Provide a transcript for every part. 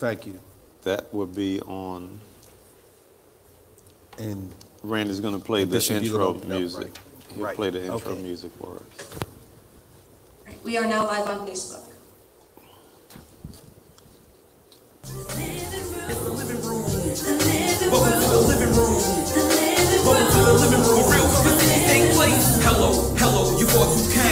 Thank you. That would be on, And Randy's going to play the Bishop, you intro don't- no, music. right. He'll Right, play the intro okay. music for us. We are now live on Facebook. Welcome to the living room. Welcome to the living room. A real conversation place. Hello, hello, you are too kind.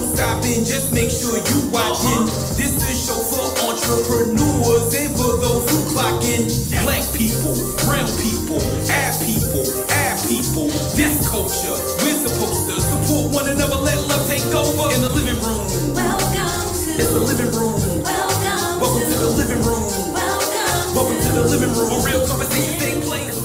No stopping. Just make sure you watching. This is show for entrepreneurs and for those who clockin'. Black people, brown people, ass people, ass people. This culture, we're supposed to support one another. Let love take over in the living room. Welcome to, It's the living room. welcome Welcome to the living room. welcome. Welcome to the living room. A real conversation take place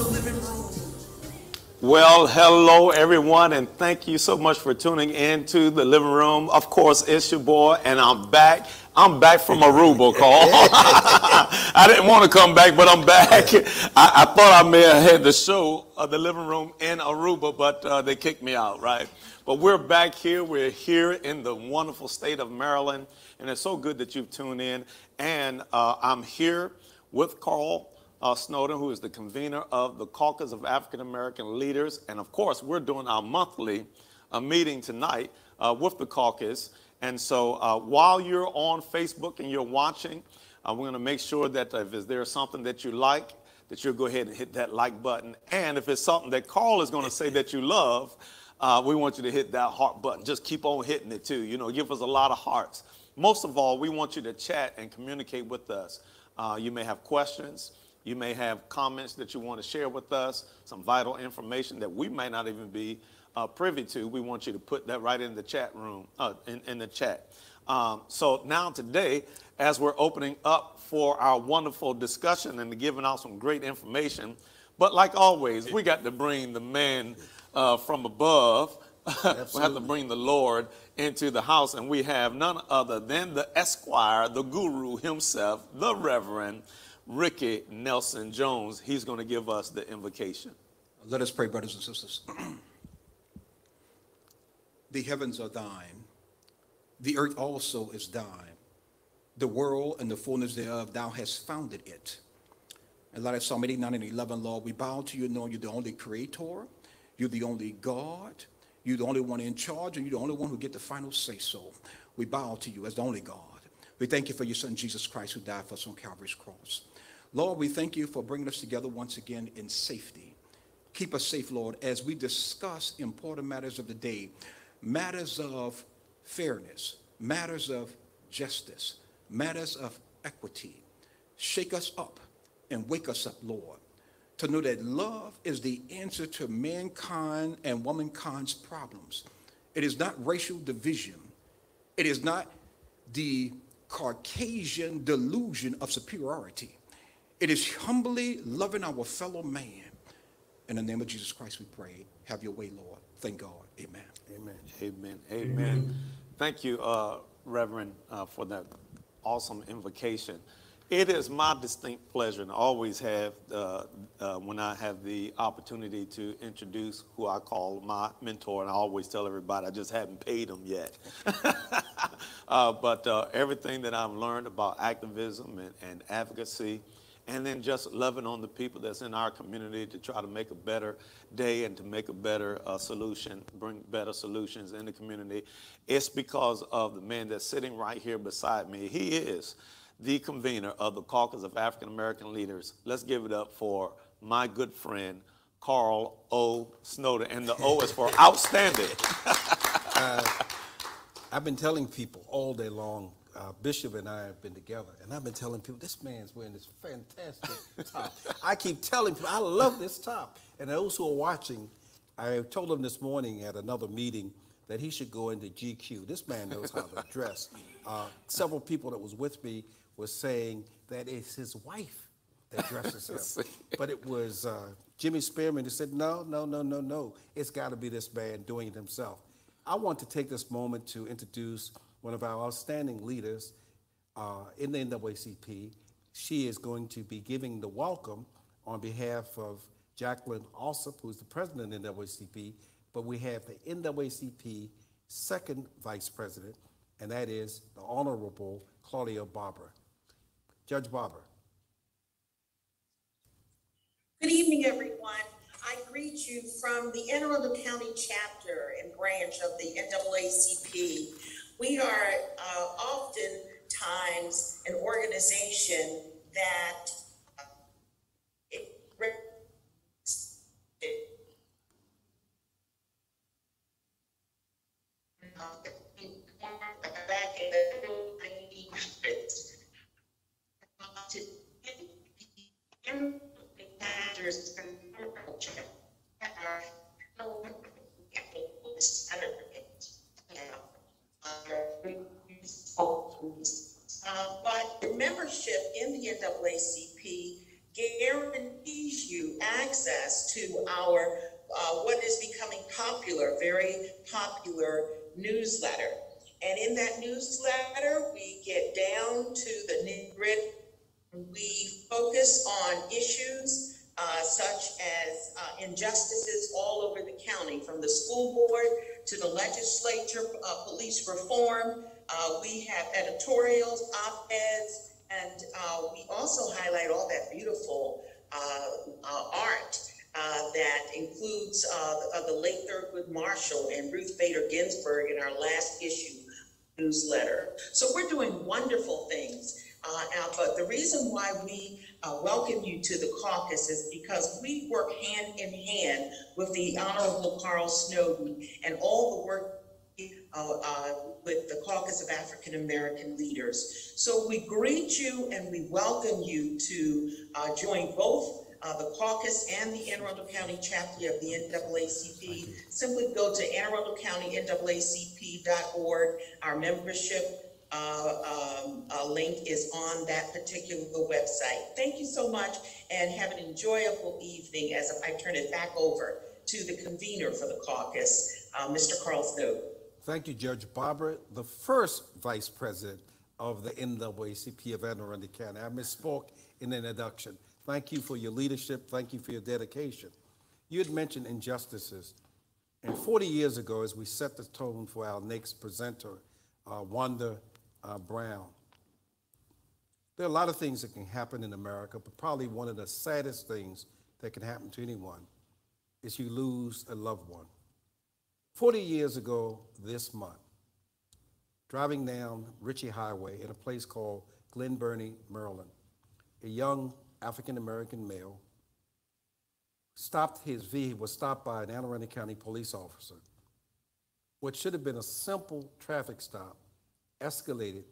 Well, hello everyone, and thank you so much for tuning in to the living room. Of course, it's your boy, and I'm back. I'm back from Aruba, Carl. I didn't want to come back, but I'm back. I, I thought I may have had the show, uh, the living room in Aruba, but uh, they kicked me out, right? But we're back here. We're here in the wonderful state of Maryland, and it's so good that you've tuned in. And uh, I'm here with Carl uh, Snowden, who is the convener of the Caucus of African American Leaders. And of course, we're doing our monthly uh, meeting tonight uh, with the caucus. And so uh, while you're on Facebook and you're watching, uh, we're going to make sure that if there's something that you like, that you'll go ahead and hit that like button. And if it's something that Carl is going to say that you love, uh, we want you to hit that heart button. Just keep on hitting it too. You know, give us a lot of hearts. Most of all, we want you to chat and communicate with us. You may have questions. You may have comments that you want to share with us, some vital information that we may not even be uh, privy to. We want you to put that right in the chat room, uh, in, in the chat. Um, so now today, as we're opening up for our wonderful discussion and giving out some great information, but like always, we got to bring the man uh, from above. we have to bring the Lord into the house, and we have none other than the Esquire, the Guru himself, the Reverend Ricky Nelson Jones. He's going to give us the invocation. let us pray, brothers and sisters. the heavens are thine, the earth also is thine. The world and the fullness thereof, thou hast founded it. And like Psalm 89 and 11, Lord, we bow to you knowing you're the only creator, you're the only God, you're the only one in charge, and you're the only one who get the final say so. We bow to you as the only God. We thank you for your son, Jesus Christ, who died for us on Calvary's cross. Lord, we thank you for bringing us together once again in safety. Keep us safe, Lord, as we discuss important matters of the day, matters of fairness, matters of justice, matters of equity. Shake us up and wake us up, Lord, to know that love is the answer to mankind and womankind's problems. It is not racial division. It is not the Caucasian delusion of superiority. It is humbly loving our fellow man. In the name of Jesus Christ, we pray. Have your way, Lord. Thank God. Amen. Amen. Amen. Amen. Thank you, uh, Reverend, uh, for that awesome invocation. It is my distinct pleasure, and I always have uh, uh, when I have the opportunity to introduce who I call my mentor, and I always tell everybody I just haven't paid him yet. uh, but uh, everything that I've learned about activism and, and advocacy, and then just loving on the people that's in our community to try to make a better day and to make a better uh, solution, bring better solutions in the community. It's because of the man that's sitting right here beside me. He is the convener of the Caucus of African American Leaders. Let's give it up for my good friend, Carl O. Snowden. And the O is for outstanding. I've been telling people all day long, uh, Bishop and I have been together, and I've been telling people, this man's wearing this fantastic top. I keep telling people, I love this top. And those who are watching, I told him this morning at another meeting that he should go into GQ. This man knows how to dress. Uh, several people that was with me were saying that it's his wife that dresses him. but it was uh, Jimmy Spearman who said, no, no, no, no, no. It's got to be this man doing it himself. I want to take this moment to introduce one of our outstanding leaders uh, in the NAACP. She is going to be giving the welcome on behalf of Jacqueline Allsup, who's the president of the NAACP, but we have the NAACP second vice president, and that is the Honorable Claudia Barber. Judge Barber. Good evening, everyone. I greet you from the Anne Arundel County chapter and branch of the NAACP. We are uh, oftentimes an organization that uh, membership in the NAACP guarantees you access to our uh, what is becoming popular, very popular newsletter. And in that newsletter, we get down to the nitty we focus on issues uh, such as uh, injustices all over the county, from the school board to the legislature, uh, police reform. Uh, we have editorials, op-eds, and uh, we also highlight all that beautiful uh, uh, art uh, that includes the, the late Thurgood Marshall and Ruth Bader Ginsburg in our last issue newsletter. So we're doing wonderful things. Uh, but the reason why we uh, welcome you to the caucus is because we work hand in hand with the Honorable Carl Snowden and all the work uh, uh, with the Caucus of African American Leaders. So we greet you and we welcome you to uh, join both uh, the caucus and the Anne Arundel County chapter of the NAACP. Simply go to Anne Arundel County NAACP.org. Our membership uh, um, uh, link is on that particular website. Thank you so much and have an enjoyable evening as I turn it back over to the convener for the caucus, Mr. Carl Snowden. Thank you, Judge Barber, the first vice president of the NAACP of Anne County. I misspoke in the introduction. Thank you for your leadership. Thank you for your dedication. You had mentioned injustices. And 40 years ago, as we set the tone for our next presenter, uh, Wanda uh, Brown, there are a lot of things that can happen in America, but probably one of the saddest things that can happen to anyone is you lose a loved one. 40 years ago this month, driving down Ritchie Highway in a place called Glen Burnie, Maryland, a young African American male stopped his vehicle, was stopped by an Anne Arundel County police officer. What should have been a simple traffic stop escalated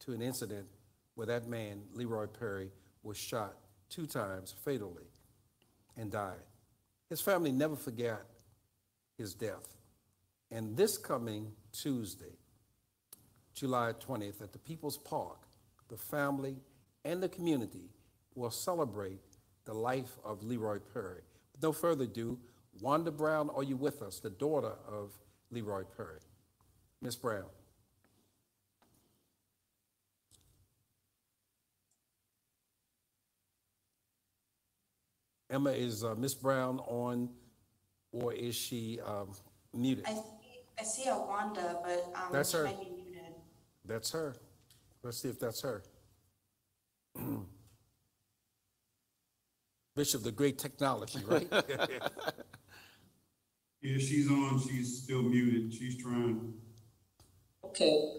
to an incident where that man, Leroy Perry, was shot two times fatally and died. His family never forgot his death. And this coming Tuesday, July 20th, at the People's Park, the family and the community will celebrate the life of Leroy Perry. With no further ado, Wanda Brown, are you with us, the daughter of Leroy Perry? Miss Brown. Emma, is uh, Miss Brown on, or is she um, muted? I, I see a Wanda, but, um, That's she her. might be muted. That's her. Let's see if that's her. Bishop, the great technology, right? Yeah, she's on. She's still muted. She's trying. Okay.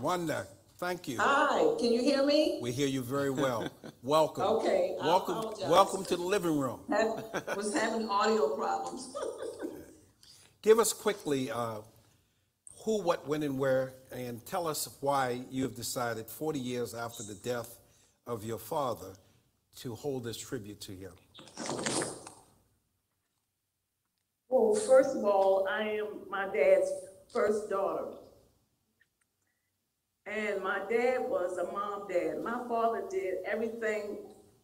Wanda, thank you. Hi, can you hear me? We hear you very well. Welcome. Okay, I Welcome, apologize. welcome to the living room. Had, was having audio problems. Give us quickly uh, who, what, when, and where, and tell us why you have decided 40 years after the death of your father to hold this tribute to him. Well, first of all, I am my dad's first daughter. And my dad was a mom dad. My father did everything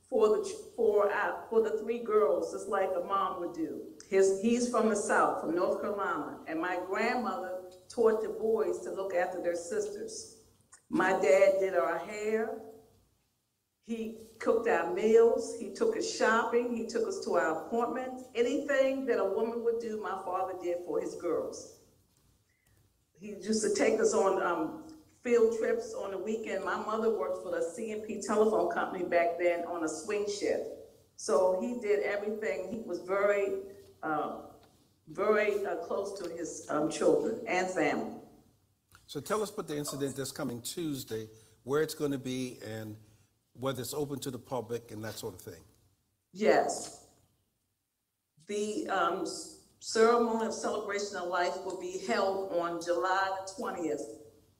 for the, for, our, for the three girls, just like a mom would do. His, he's from the South, from North Carolina, and my grandmother taught the boys to look after their sisters. My dad did our hair. He cooked our meals, he took us shopping, he took us to our appointments. Anything that a woman would do, my father did for his girls. He used to take us on um, field trips on the weekend. My mother worked for the C&P telephone company back then on a swing shift. So he did everything. He was very, uh, very uh, close to his um, children and family. So tell us about the incident that's coming Tuesday, where it's going to be, and whether it's open to the public and that sort of thing. Yes. The um, ceremony of celebration of life will be held on July twentieth,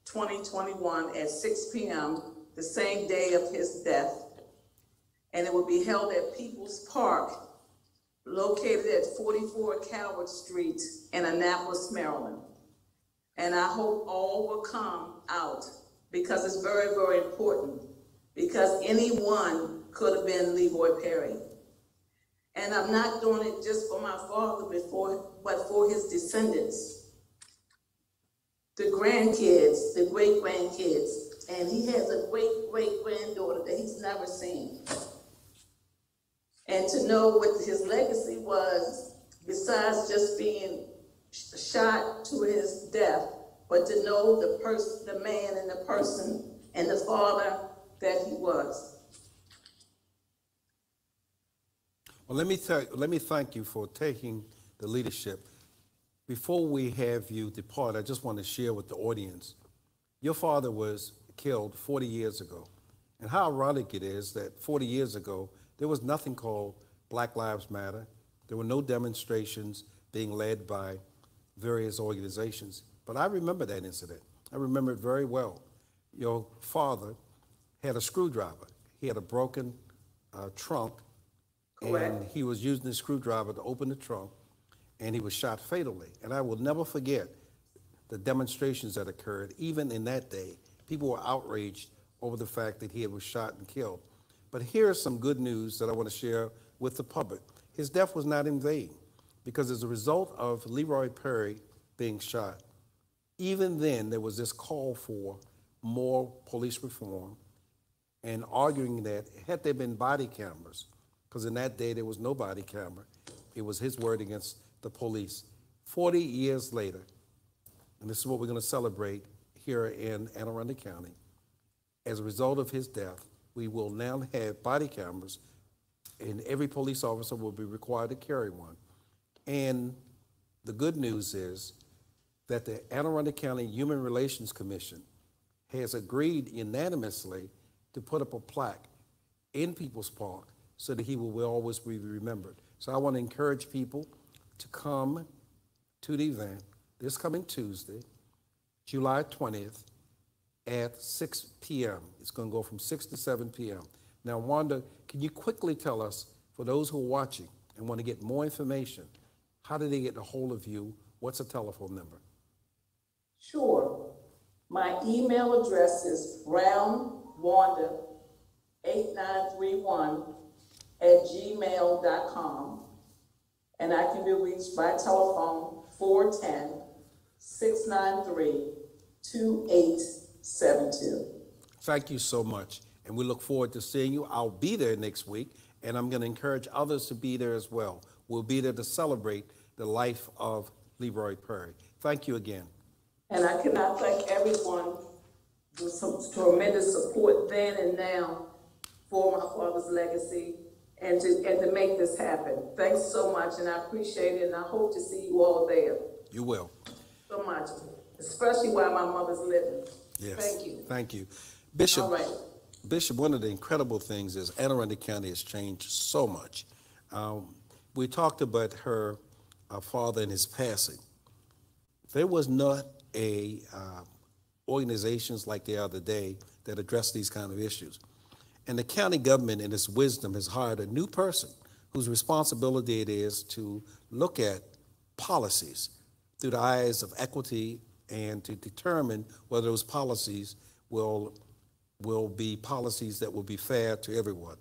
twenty twenty-one at six P M, the same day of his death. And it will be held at Peoples Park, located at forty-four Calvert Street in Annapolis, Maryland. And I hope all will come out because it's very, very important. Because anyone could have been Leroy Perry. And I'm not doing it just for my father before, but for his descendants. The grandkids, the great grandkids, and he has a great great granddaughter that he's never seen. And to know what his legacy was, besides just being shot to his death, but to know the person, the man and the person and the father that he was. Well, let me tell, let me thank you for taking the leadership. Before we have you depart, I just want to share with the audience. Your father was killed 40 years ago. And how ironic it is that 40 years ago, there was nothing called Black Lives Matter. There were no demonstrations being led by various organizations. But I remember that incident. I remember it very well. Your father had a screwdriver. He had a broken uh, trunk and he was using the screwdriver to open the trunk, and he was shot fatally. And I will never forget the demonstrations that occurred, even in that day. People were outraged over the fact that he was shot and killed. But here's some good news that I want to share with the public. His death was not in vain, because as a result of Leroy Perry being shot, even then there was this call for more police reform and arguing that had there been body cameras, because in that day there was no body camera, it was his word against the police. 40 years later, and this is what we're going to celebrate here in Anne Arundel County, as a result of his death, we will now have body cameras, and every police officer will be required to carry one. And the good news is that the Anne Arundel County Human Relations Commission has agreed unanimously to put up a plaque in People's Park so that he will, will always be remembered. So I want to encourage people to come to the event this coming Tuesday, July 20th at 6 p.m. It's going to go from 6 to 7 p.m. Now, Wanda, can you quickly tell us, for those who are watching and want to get more information, how do they get a hold of you? What's a telephone number? Sure. My email address is brownwanda8931 at gmail.com. And I can be reached by telephone 410-693-2872. Thank you so much. And we look forward to seeing you. I'll be there next week, and I'm going to encourage others to be there as well. We'll be there to celebrate the life of Leroy Perry. Thank you again. And I cannot thank everyone for some tremendous support then and now for my father's legacy and to, and to make this happen. Thanks so much, and I appreciate it, and I hope to see you all there You will. so much, especially while my mother's living. Yes. Thank you. Thank you. Bishop, All right. Bishop, one of the incredible things is Anne Arundel County has changed so much. Um, we talked about her uh, father and his passing. There was not a uh, organizations like the other day that address these kind of issues. And the county government, in its wisdom, has hired a new person whose responsibility it is to look at policies through the eyes of equity and to determine whether those policies will will be policies that will be fair to everyone.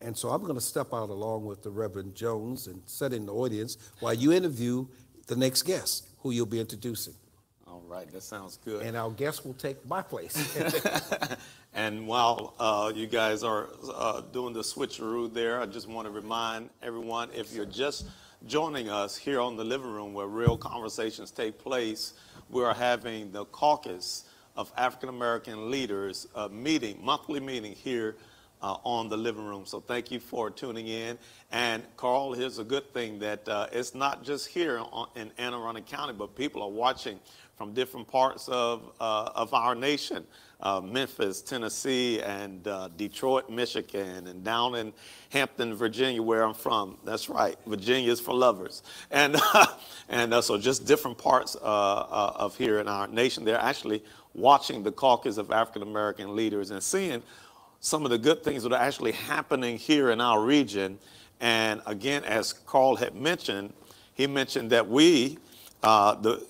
And so I'm going to step out along with the Reverend Jones and sit in the audience while you interview the next guest who you'll be introducing. All right. That sounds good. and our guest will take my place. And while uh, you guys are uh, doing the switcheroo there, I just want to remind everyone if you're just joining us here on the living room where real conversations take place, we are having the caucus of African American leaders uh, meeting, monthly meeting here uh, on the living room. So thank you for tuning in. And Carl, here's a good thing that uh, it's not just here on, in Anne Arundel County, but people are watching from different parts of, uh, of our nation. Uh, Memphis, Tennessee, and uh, Detroit, Michigan, and down in Hampton, Virginia, where I'm from. That's right, Virginia is for lovers. And, and uh, so just different parts uh, uh, of here in our nation. They're actually watching the caucus of African American leaders and seeing some of the good things that are actually happening here in our region. And again, as Carl had mentioned, he mentioned that we, uh, the,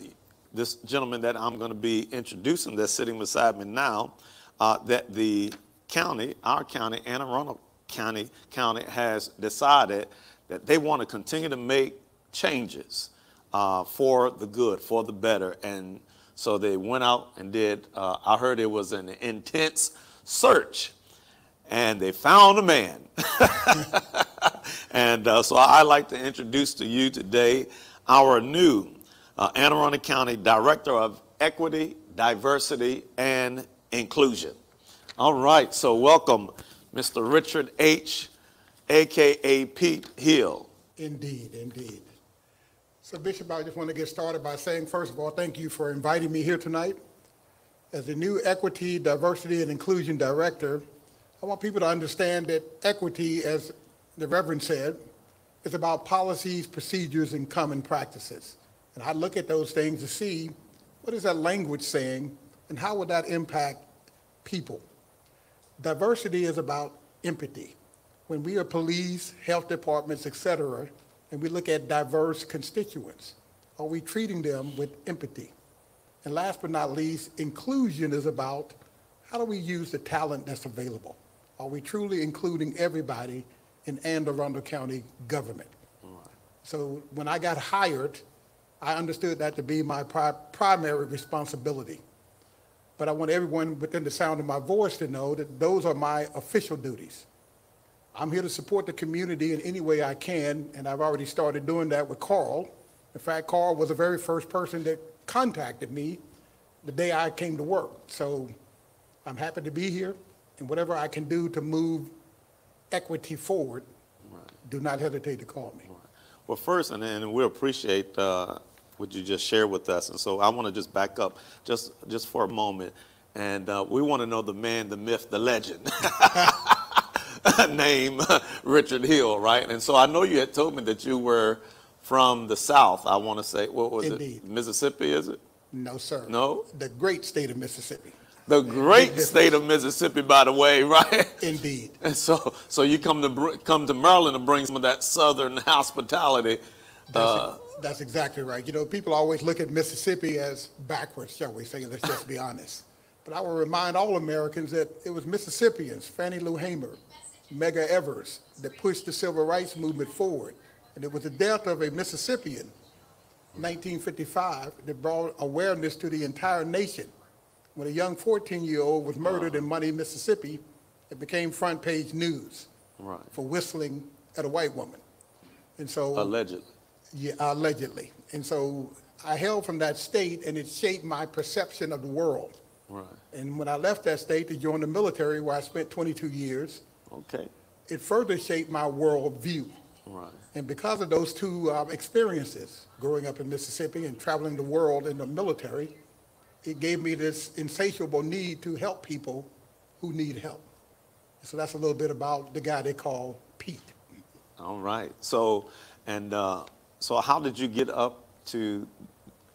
this gentleman that I'm going to be introducing that's sitting beside me now, uh, that the county, our county, Anne Arundel County, County has decided that they want to continue to make changes uh, for the good, for the better. And so they went out and did, uh, I heard it was an intense search and they found a man. and uh, so I'd like to introduce to you today our new uh, Anne Arundel County Director of Equity, Diversity, and Inclusion. All right, so welcome, Mr. Richard H., aka Pete Hill. Indeed, indeed. So Bishop, I just want to get started by saying, first of all, thank you for inviting me here tonight. As the new Equity, Diversity, and Inclusion Director, I want people to understand that equity, as the Reverend said, is about policies, procedures, and common practices. And I look at those things to see what is that language saying and how would that impact people. Diversity is about empathy. When we are police, health departments, et cetera, and we look at diverse constituents, are we treating them with empathy? And last but not least, inclusion is about how do we use the talent that's available? Are we truly including everybody in Anne Arundel County government? So when I got hired, I understood that to be my pri- primary responsibility. But I want everyone within the sound of my voice to know that those are my official duties. I'm here to support the community in any way I can, and I've already started doing that with Carl. In fact, Carl was the very first person that contacted me the day I came to work. So I'm happy to be here, and whatever I can do to move equity forward, do not hesitate to call me. Well, first, and then we appreciate uh, what you just shared with us. And so I want to just back up just, just for a moment. And uh, we want to know the man, the myth, the legend. Name Richard Hill, right? And so I know you had told me that you were from the South. I want to say, what was Indeed. it? Mississippi, is it? No, sir. No? The great state of Mississippi. The great state of Mississippi, by the way, right? Indeed. And so, so you come to come to Maryland to bring some of that Southern hospitality. Uh, that's exactly right. You know, people always look at Mississippi as backwards, shall we say, let's just be honest. But I will remind all Americans that it was Mississippians, Fannie Lou Hamer, Medgar Evers, that pushed the civil rights movement forward. And it was the death of a Mississippian, 1955, that brought awareness to the entire nation. When a young 14-year-old was murdered in Money, Mississippi, it became front page news right. for whistling at a white woman. And so Allegedly. Yeah, allegedly. And so I hailed from that state, and it shaped my perception of the world. Right. And when I left that state to join the military, where I spent 22 years, Okay. it further shaped my world view. Right. And because of those two uh, experiences, growing up in Mississippi and traveling the world in the military, it gave me this insatiable need to help people who need help. So that's a little bit about the guy they call Pete. All right. So, and uh, so, how did you get up to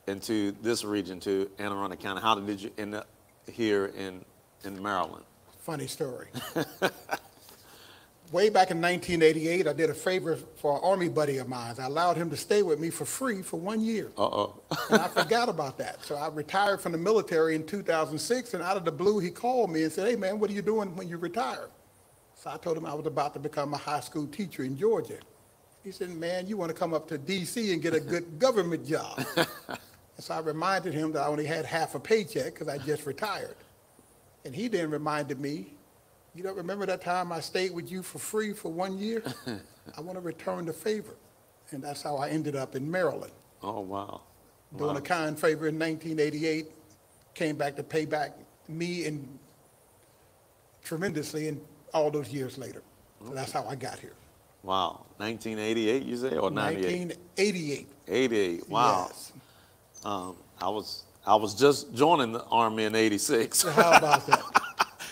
into this region, to Anne Arundel County? How did you end up here in in Maryland? Funny story. Way back in 1988, I did a favor for an Army buddy of mine. I allowed him to stay with me for free for one year. Uh oh. and I forgot about that. So I retired from the military in 2006, and out of the blue, he called me and said, hey, man, what are you doing when you retire? So I told him I was about to become a high school teacher in Georgia. He said, man, you want to come up to D.C. and get a good government job. And so I reminded him that I only had half a paycheck because I just retired. And he then reminded me, you don't remember that time I stayed with you for free for one year? I want to return the favor. And that's how I ended up in Maryland. Oh, wow. Doing a kind favor in 1988, came back to pay back me and tremendously in all those years later. So that's how I got here. Wow. 1988, you say, or 98? 1988. 88. Wow. Yes. Um, I was I was just joining the army in '86. So how about that?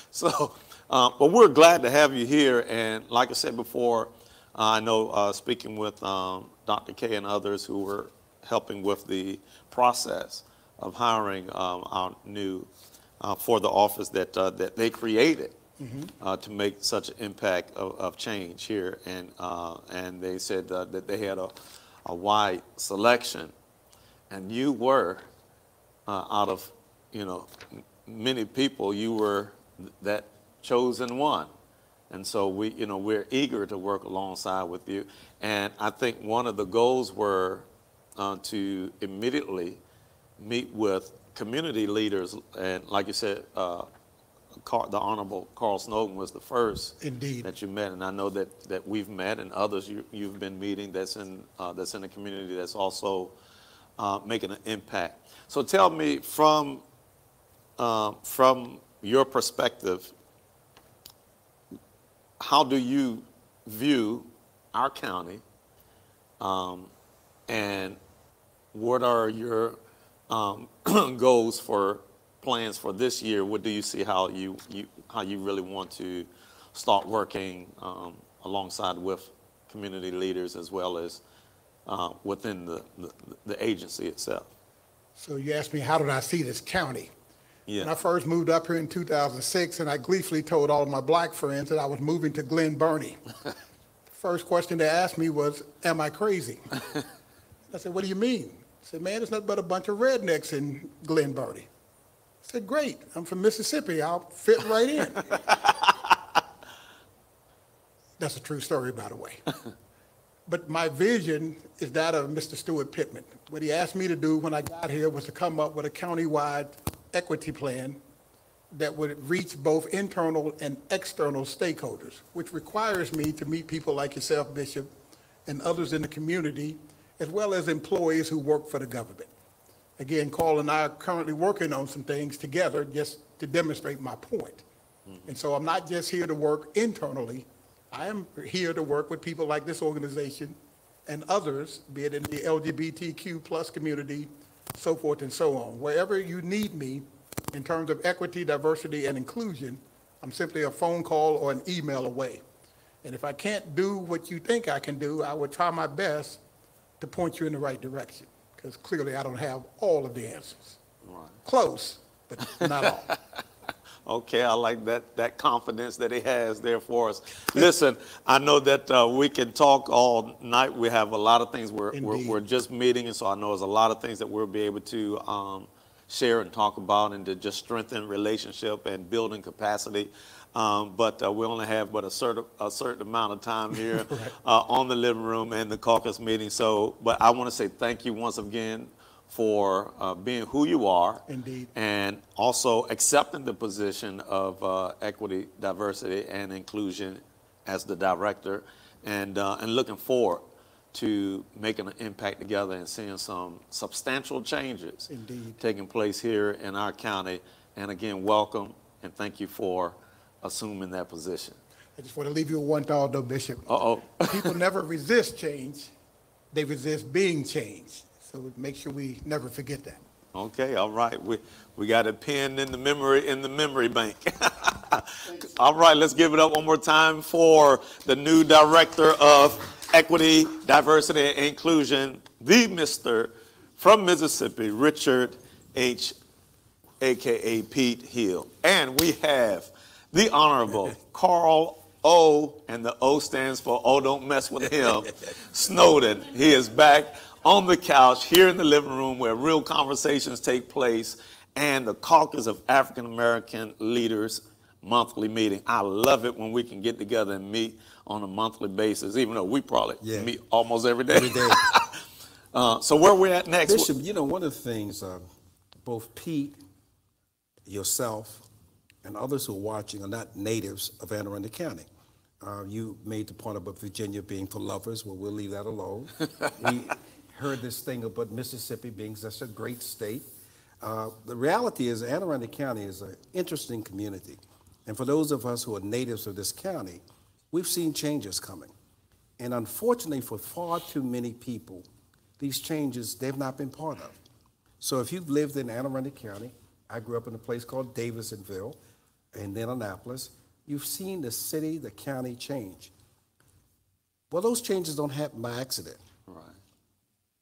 So, uh, but we're glad to have you here. And like I said before, uh, I know uh, speaking with um, Dr. K and others who were helping with the process of hiring um, our new uh, for the office that uh, that they created. Uh, to make such an impact of, of change here, and uh, and they said uh, that they had a, a wide selection, and you were uh, out of you know many people, you were th- that chosen one. And so we, you know, we're eager to work alongside with you. And I think one of the goals were uh, to immediately meet with community leaders. And like you said, uh, Car- the Honorable Carl Snowden was the first Indeed. that you met, and I know that, that we've met, and others you, you've been meeting that's in uh, that's in the community that's also uh, making an impact. So tell me from uh, from your perspective, how do you view our county, um, and what are your um, goals for plans for this year? What do you see how you, you how you really want to start working um, alongside with community leaders as well as uh, within the, the, the agency itself? So you asked me, how did I see this county? When I first moved up here in 2006, and I gleefully told all of my black friends that I was moving to Glen Burnie. The First question they asked me was, am I crazy? I said, what do you mean? I said, man, it's nothing but a bunch of rednecks in Glen Burnie. I said, great, I'm from Mississippi, I'll fit right in. That's a true story, by the way. But my vision is that of Mr. Steuart Pittman. What he asked me to do when I got here was to come up with a countywide equity plan that would reach both internal and external stakeholders, which requires me to meet people like yourself, Bishop, and others in the community, as well as employees who work for the government. Again, Carl and I are currently working on some things together just to demonstrate my point. Mm-hmm. And so I'm not just here to work internally, I am here to work with people like this organization and others, be it in the LGBTQ plus community, so forth and so on. Wherever you need me in terms of equity, diversity, and inclusion, I'm simply a phone call or an email away. And if I can't do what you think I can do, I will try my best to point you in the right direction, because clearly I don't have all of the answers. Right. Close, but not all. Okay, I like that that confidence that he has there for us. Listen, I know that uh, we can talk all night. We have a lot of things we're, we're we're just meeting, and so I know there's a lot of things that we'll be able to um, share and talk about, and to just strengthen relationship and building capacity. Um, but uh, we only have but a certain a certain amount of time here uh, on the living room and the caucus meeting. So, but I want to say thank you once again for uh, being who you are Indeed. and also accepting the position of uh, equity, diversity, and inclusion as the director, and uh, and looking forward to making an impact together and seeing some substantial changes Indeed. taking place here in our county. And again, welcome and thank you for assuming that position. I just want to leave you with one thought, though, Bishop. Uh oh. People never resist change, they resist being changed. So make sure we never forget that. Okay, all right. We we got it pinned in the memory in the memory bank. all right, let's give it up one more time for the new director of equity, diversity, and inclusion, the Mister from Mississippi, Richard H. aka Pete Hill, and we have the Honorable Carl O, and the O stands for Oh Don't Mess with Him, Snowden. He is back on the couch here in the living room where real conversations take place and the Caucus of African American Leaders monthly meeting. I love it when we can get together and meet on a monthly basis, even though we probably Yeah. meet almost every day. Every day. Uh, so where we're at next? Bishop, you know, one of the things, uh, both Pete, yourself, and others who are watching are not natives of Anne Arundel County. Uh, you made the point about Virginia being for lovers. Well, we'll leave that alone. we heard this thing about Mississippi being such a great state. Uh, the reality is, Anne Arundel County is an interesting community. And for those of us who are natives of this county, we've seen changes coming. And unfortunately, for far too many people, these changes they've not been part of. So if you've lived in Anne Arundel County, I grew up in a place called Davidsonville, and then Annapolis, you've seen the city, the county change. Well, those changes don't happen by accident. Right.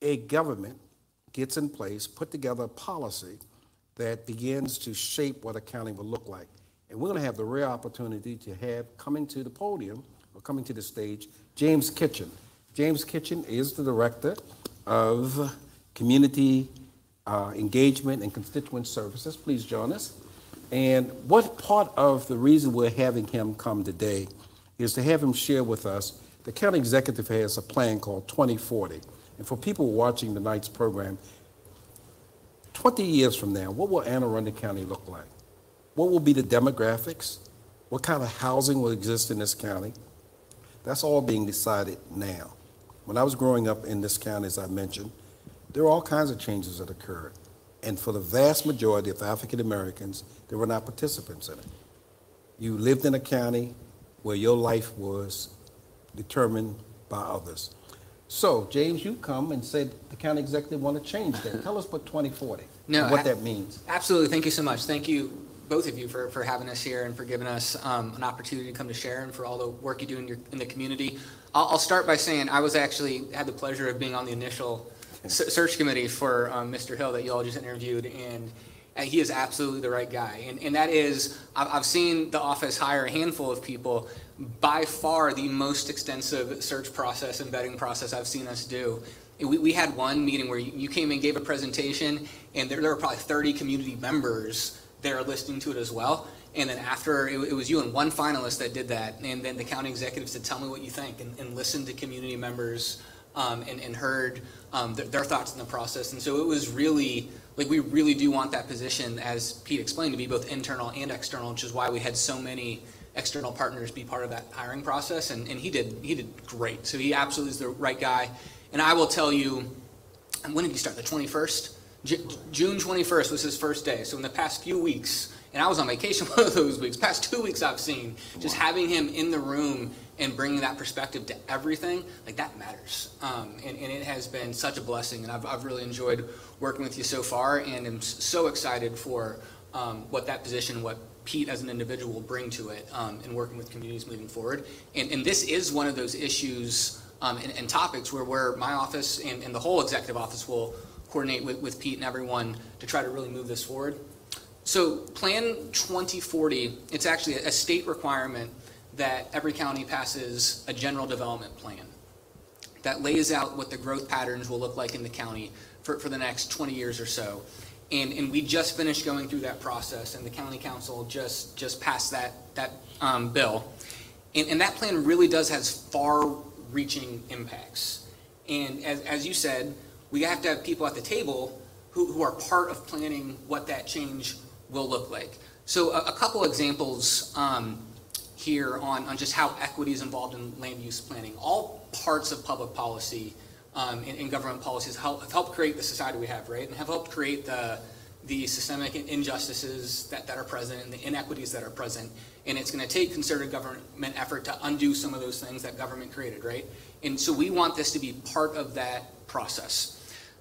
A government gets in place, put together a policy that begins to shape what a county will look like. And we're going to have the rare opportunity to have coming to the podium or coming to the stage James Kitchen. James Kitchen is the director of community uh, engagement and constituent services. Please join us. And what part of the reason we're having him come today is to have him share with us. The county executive has a plan called 2040. And for people watching tonight's program, 20 years from now, what will Anne Arundel County look like? What will be the demographics? What kind of housing will exist in this county? That's all being decided now. When I was growing up in this county, as I mentioned, there were all kinds of changes that occurred. And for the vast majority of African Americans, they were not participants in it. You lived in a county where your life was determined by others. So, James, you come and said the county executive want to change that. Tell us what 2040, No, and what that means. Absolutely. Thank you so much. Thank you, both of you, for, for having us here and for giving us um, an opportunity to come to share and for all the work you do in, your, in the community. I'll, I'll start by saying I was actually had the pleasure of being on the initial se- search committee for um, Mr. Hill that you all just interviewed, and he is absolutely the right guy. And, and that is, I've, seen the office hire a handful of people. By far, the most extensive search process and vetting process I've seen us do. We, we had one meeting where you came and gave a presentation, and there, there were probably 30 community members there listening to it as well. And then after, it, it was you and one finalist that did that. And then the county executive said, tell me what you think, and, and listened to community members um, and, and heard um, their, their thoughts in the process. And so it was really, like, we really do want that position, as Pete explained, to be both internal and external, which is why we had so many external partners be part of that hiring process. And, and he did, he did great. So he absolutely is the right guy. And I will tell you, when did he start? The 21st? Ju- June 21st was his first day. So in the past few weeks, and I was on vacation one of those weeks, past two weeks I've seen, just having him in the room and bringing that perspective to everything, like that matters. Um, and, and it has been such a blessing. And I've, I've really enjoyed working with you so far and am so excited for um, what that position, what Pete as an individual will bring to it um, in working with communities moving forward. And, and this is one of those issues um, and, and topics where, where my office and, and the whole executive office will coordinate with, with Pete and everyone to try to really move this forward. So Plan 2040, it's actually a state requirement that every county passes a general development plan that lays out what the growth patterns will look like in the county for, for the next 20 years or so. And, and we just finished going through that process, and the county council just, just passed that, that um, bill. And, and that plan really does has far-reaching impacts. And as, as you said, we have to have people at the table who, who are part of planning what that change will look like. So a, a couple examples um, here on, on just how equity is involved in land use planning. All parts of public policy um, and, and government policies help, have helped create the society we have, right? And have helped create the, the systemic injustices that, that are present and the inequities that are present. And it's going to take concerted government effort to undo some of those things that government created, right? And so we want this to be part of that process.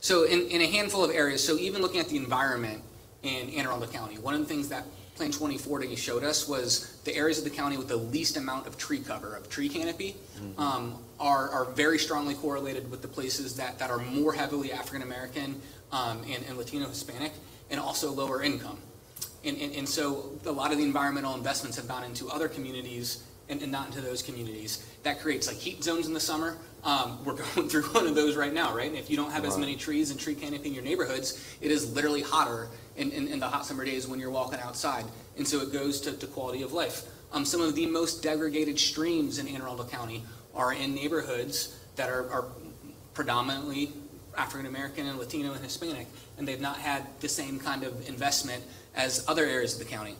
So in, in a handful of areas, so even looking at the environment in Anne Arundel County, one of the things that Plan Twenty Four that 2040 showed us was the areas of the county with the least amount of tree cover, of tree canopy, um, are, are very strongly correlated with the places that, that are more heavily African American um, and, and Latino Hispanic, and also lower income. And, and, and so a lot of the environmental investments have gone into other communities and, and not into those communities. That creates like heat zones in the summer. Um, we're going through one of those right now, right? And if you don't have as many trees and tree canopy in your neighborhoods, it is literally hotter in, in, in the hot summer days when you're walking outside. And so it goes to, to quality of life. Um, some of the most degraded streams in Anne Arundel County are in neighborhoods that are, are predominantly African American and Latino and Hispanic, and they've not had the same kind of investment as other areas of the county.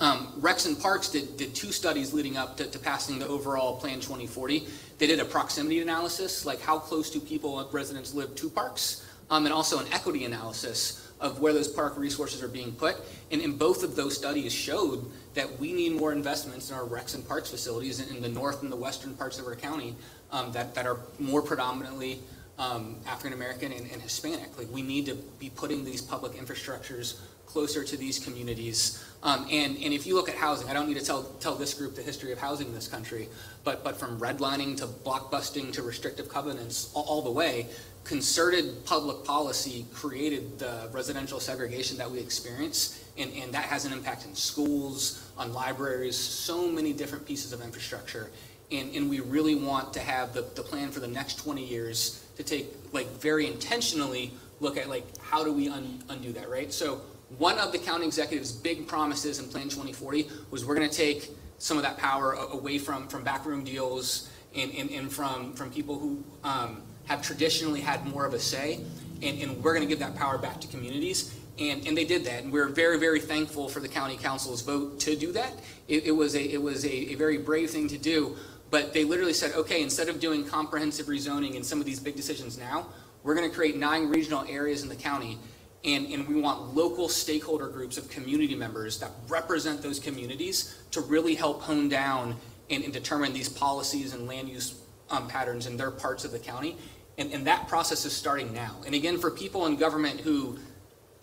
Um, Rec and Parks did, did two studies leading up to, to passing the overall Plan 2040. They did a proximity analysis, like how close do people, residents live to parks, um, and also an equity analysis of where those park resources are being put. And in both of those studies showed that we need more investments in our Rec and Parks facilities in, in the north and the western parts of our county um, that, that are more predominantly um, African American and, and Hispanic. Like we need to be putting these public infrastructures closer to these communities. Um, and, and if you look at housing, I don't need to tell, tell this group the history of housing in this country, but, but from redlining to blockbusting to restrictive covenants, all, all the way, concerted public policy created the residential segregation that we experience. And, and that has an impact in schools, on libraries, so many different pieces of infrastructure. And, and we really want to have the, the plan for the next 20 years to take, like, very intentionally look at, like, how do we un, undo that, right? So one of the county executive's big promises in Plan 2040 was we're going to take some of that power away from, from backroom deals and, and, and from, from people who um, have traditionally had more of a say, and, and we're going to give that power back to communities. And, and they did that, and we're very, very thankful for the county council's vote to do that. It, it was a, it was a, a very brave thing to do, but they literally said, okay, instead of doing comprehensive rezoning and some of these big decisions now, we're going to create nine regional areas in the county and, and we want local stakeholder groups of community members that represent those communities to really help hone down and, and determine these policies and land use um, patterns in their parts of the county. And, and that process is starting now. And again, for people in government who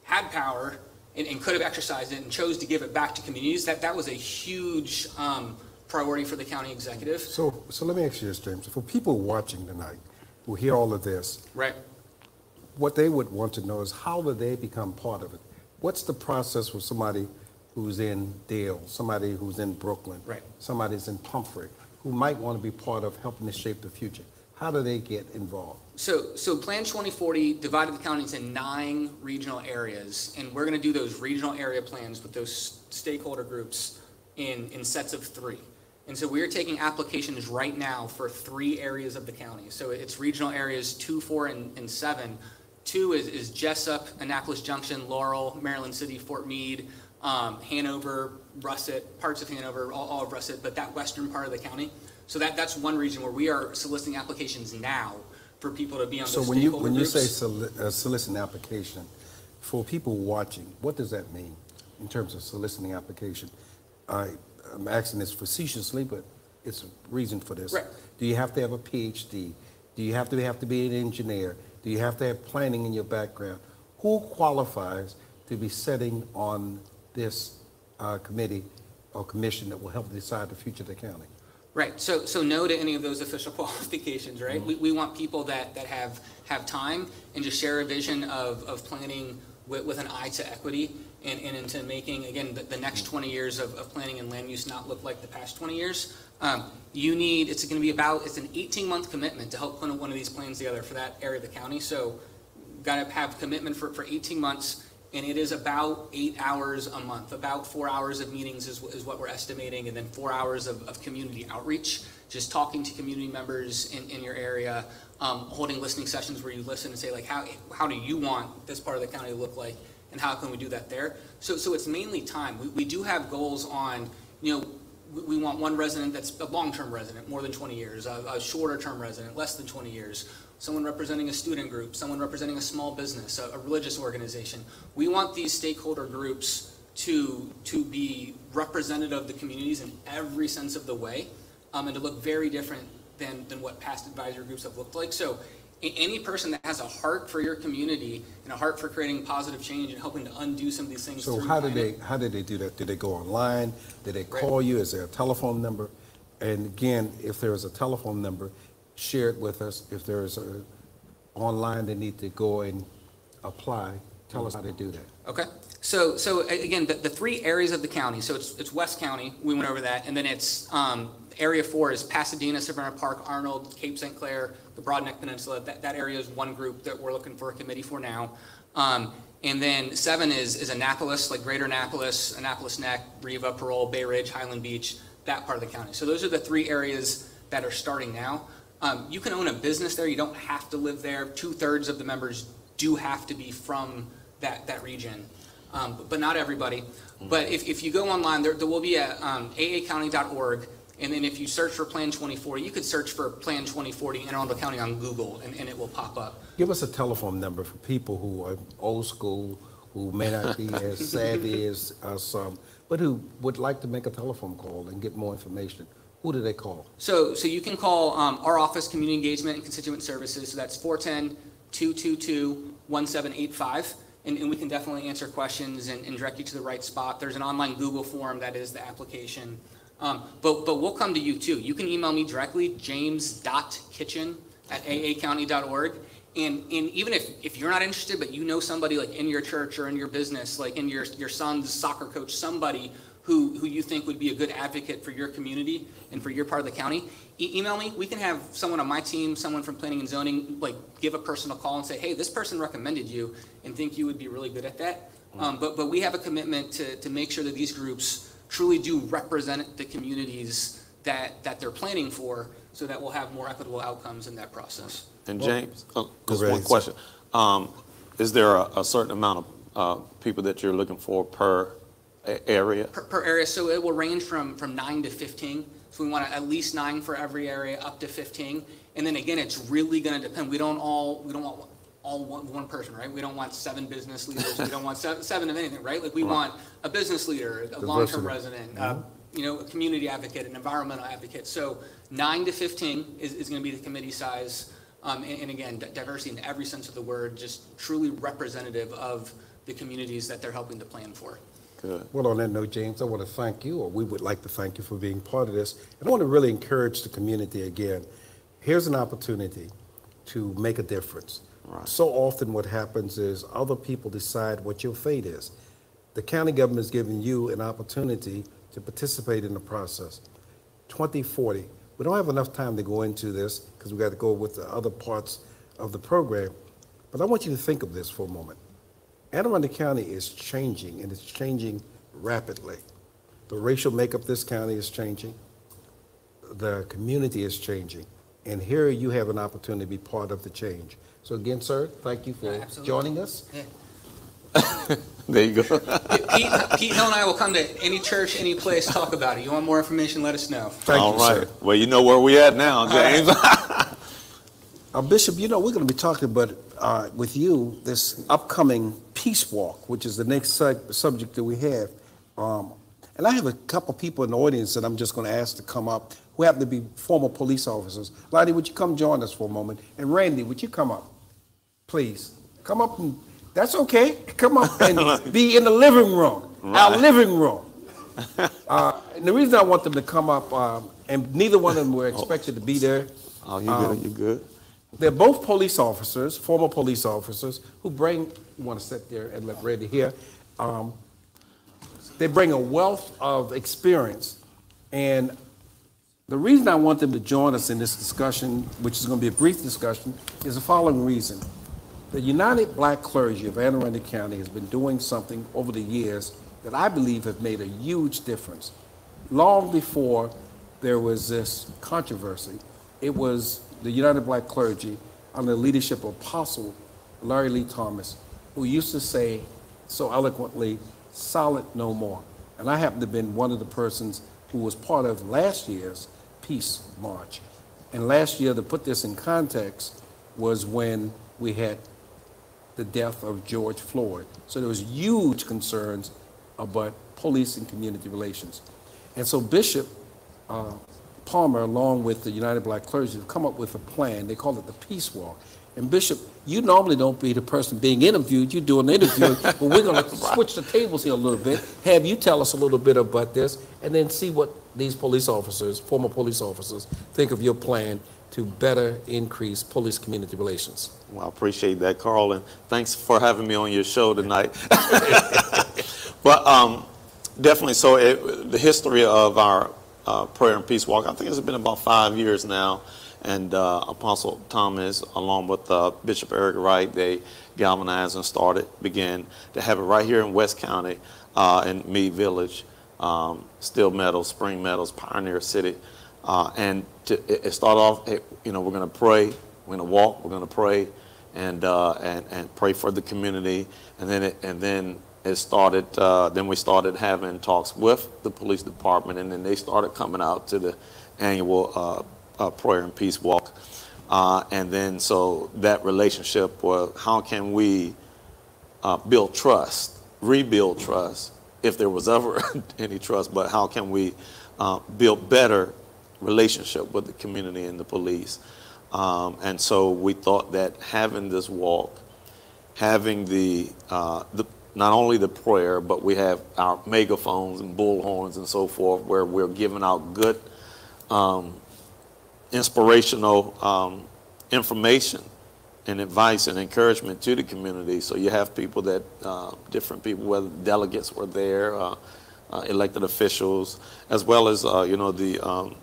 had power and, and could have exercised it and chose to give it back to communities, that, that was a huge um, priority for the county executive. So, so let me ask you this, James. For people watching tonight who hear all of this, Right. what they would want to know is how do they become part of it? What's the process for somebody who's in Deale, somebody who's in Brooklyn, Right. somebody's in Pumphrey, who might want to be part of helping to shape the future? How do they get involved? So, so Plan 2040 divided the county into nine regional areas, and we're going to do those regional area plans with those stakeholder groups in, in sets of three. And so we are taking applications right now for three areas of the county. So it's regional areas two, four, and, and seven. Two is, is Jessup, Annapolis Junction, Laurel, Maryland City, Fort Meade, um, Hanover, Russett, parts of Hanover, all, all of Russett, but that western part of the county. So that, that's one region where we are soliciting applications now for people to be on So when you, when you say soli- uh, solicit an application, for people watching, what does that mean in terms of soliciting application? I, I'm asking this facetiously, but it's a reason for this. Right. Do you have to have a PhD? Do you have to have to be an engineer? Do you have to have planning in your background? Who qualifies to be sitting on this uh, committee or commission that will help decide the future of the county? Right, so, so no to any of those official qualifications, right? Mm-hmm. We, we want people that, that have, have time and just share a vision of, of planning with, with an eye to equity and, and into making, again, the, the next 20 years of, of planning and land use not look like the past 20 years. Um, you need, it's gonna be about, it's an 18-month commitment to help put one of these plans together for that area of the county. So gotta have commitment for, for 18 months, and it is about eight hours a month. About four hours of meetings is, is what we're estimating, and then four hours of, of community outreach, just talking to community members in, in your area, um, holding listening sessions where you listen and say like, how, how do you want this part of the county to look like, and how can we do that there? So, so it's mainly time. We, we do have goals on, you know, we, want one resident that's a long-term resident, more than 20 years, a, a shorter-term resident, less than 20 years, someone representing a student group, someone representing a small business, a, a religious organization. We want these stakeholder groups to, to be representative of the communities in every sense of the way, um, and to look very different than, than what past advisory groups have looked like. So any person that has a heart for your community and a heart for creating positive change and helping to undo some of these things So how do climate- they, how do they do that? Do they go online? Do they call you? Is there a telephone number? And again, if there is a telephone number, share it with us. If there is a, online, they need to go and apply. Tell us how they do that. Okay, so, so again, the, the three areas of the county, so it's, it's West County, we went over that, and then it's, um, area four is Pasadena, Severna Park, Arnold, Cape St. Clair, the Broadneck Peninsula, that, that area is one group that we're looking for a committee for now. Um, and then seven is, is Annapolis, like Greater Annapolis, Annapolis Neck, Riva, Parole, Bay Ridge, Highland Beach, that part of the county. So those are the three areas that are starting now. Um, you can own a business there, you don't have to live there. Two-thirds of the members do have to be from that, that region, um, but not everybody. But if, if you go online, there, there will be a, um, aacounty.org, and then if you search for Plan 2040, you could search for Plan 2040 in Arundel County on Google, and, and it will pop up. Give us a telephone number for people who are old school, who may not be as savvy as some, but who would like to make a telephone call and get more information. Who do they call? So, so you can call um, our office, Community Engagement and Constituent Services, so that's 410-222-1785, and, and we can definitely answer questions and, and direct you to the right spot. There's an online Google form that is the application. Um, But, but we'll come to you too. You can email me directly, james.kitchen@aacounty.org. And, and even if, if you're not interested, but you know somebody like in your church or in your business, like in your, your son's soccer coach, somebody who, who you think would be a good advocate for your community and for your part of the county, e- email me. We can have someone on my team, someone from planning and zoning, like give a personal call and say, hey, this person recommended you and think you would be really good at that. Um, but, but we have a commitment to, to make sure that these groups truly do represent the communities that, that they're planning for so that we'll have more equitable outcomes in that process. And James, oh, just one question. Um, Is there a a certain amount of uh, people that you're looking for per a- area? Per, per area, so it will range from, from nine to 15. So we want at least nine for every area, up to 15. And then again, it's really going to depend. We don't all, we don't want all one, one person, right? We don't want seven business leaders. We don't want seven, seven of anything, right? Like we want a business leader, a long-term resident, uh, you know, a community advocate, an environmental advocate. So nine to 15 is, is going to be the committee size. Um, and, and again, di- diversity in every sense of the word, just truly representative of the communities that they're helping to plan for. Good. Well, on that note, James, I want to thank you, or we would like to thank you for being part of this. And I want to really encourage the community again. Here's an opportunity to make a difference. Right. So often what happens is other people decide what your fate is. The county government is giving you an opportunity to participate in the process. 2040. We don't have enough time to go into this because we got to go with the other parts of the program. But I want you to think of this for a moment. Anne Arundel County is changing, and it's changing rapidly. The racial makeup of this county is changing. The community is changing. And here you have an opportunity to be part of the change. So again, sir, thank you for Yeah, joining us. There you go. Pete, Pete Hill and I will come to any church, any place, talk about it. You want more information, let us know. Thank All you, right. sir. Well, you know where we at now, James. Uh, Bishop, you know, we're going to be talking about, uh, with you, this upcoming Peace Walk, which is the next sub- subject that we have. Um, and I have a couple people in the audience that I'm just going to ask to come up who happen to be former police officers. Lottie, would you come join us for a moment? And Randy, would you come up? Please. Come up and, that's okay. Come up and be in the living room, our living room. Uh, and the reason I want them to come up, um, and neither one of them were expected to be there. Oh, you Um, good? You good? They're both police officers, former police officers, who bring, you want to sit there and let Randy hear. Um, they bring a wealth of experience. And the reason I want them to join us in this discussion, which is going to be a brief discussion, is the following reason. The United Black Clergy of Anne Arundel County has been doing something over the years that I believe have made a huge difference. Long before there was this controversy, it was the United Black Clergy under the leadership of Apostle Larry Lee Thomas, who used to say so eloquently, solid no more. And I happen to have been one of the persons who was part of last year's Peace March. And last year, to put this in context, was when we had the death of George Floyd. So there was huge concerns about police and community relations. And so Bishop uh, Palmer, along with the United Black Clergy, have come up with a plan. They call it the Peace Walk. And Bishop, you normally don't be the person being interviewed. You do an interview, but we're going to switch the tables here a little bit. Have you tell us a little bit about this, and then see what these police officers, former police officers, think of your plan to better increase police-community relations. Well, I appreciate that, Carl, and thanks for having me on your show tonight. but um, definitely, so it, the history of our uh, prayer and peace walk, I think it's been about five years now. And uh, Apostle Thomas, along with uh, Bishop Eric Wright, they galvanized and started, began to have it right here in West County, uh, in Meade Village, um, Still Meadows, Spring Meadows, Pioneer City. Uh, and to, it, it started off, eh, you know, we're going to pray, we're going to walk, we're going to pray, and, uh, and and pray for the community. And then it, and then it started. Uh, then we started having talks with the police department, and then they started coming out to the annual uh, uh, prayer and peace walk. Uh, and then so that relationship was how can we uh, build trust, rebuild trust, if there was ever any trust, but how can we build better relationship with the community and the police? Um, and so we thought that having this walk, having the, uh, the not only the prayer, but we have our megaphones and bullhorns and so forth, where we're giving out good, um, inspirational um, information and advice and encouragement to the community. So you have people that, uh, different people, whether delegates were there, uh, uh, elected officials, as well as, uh, you know, the um,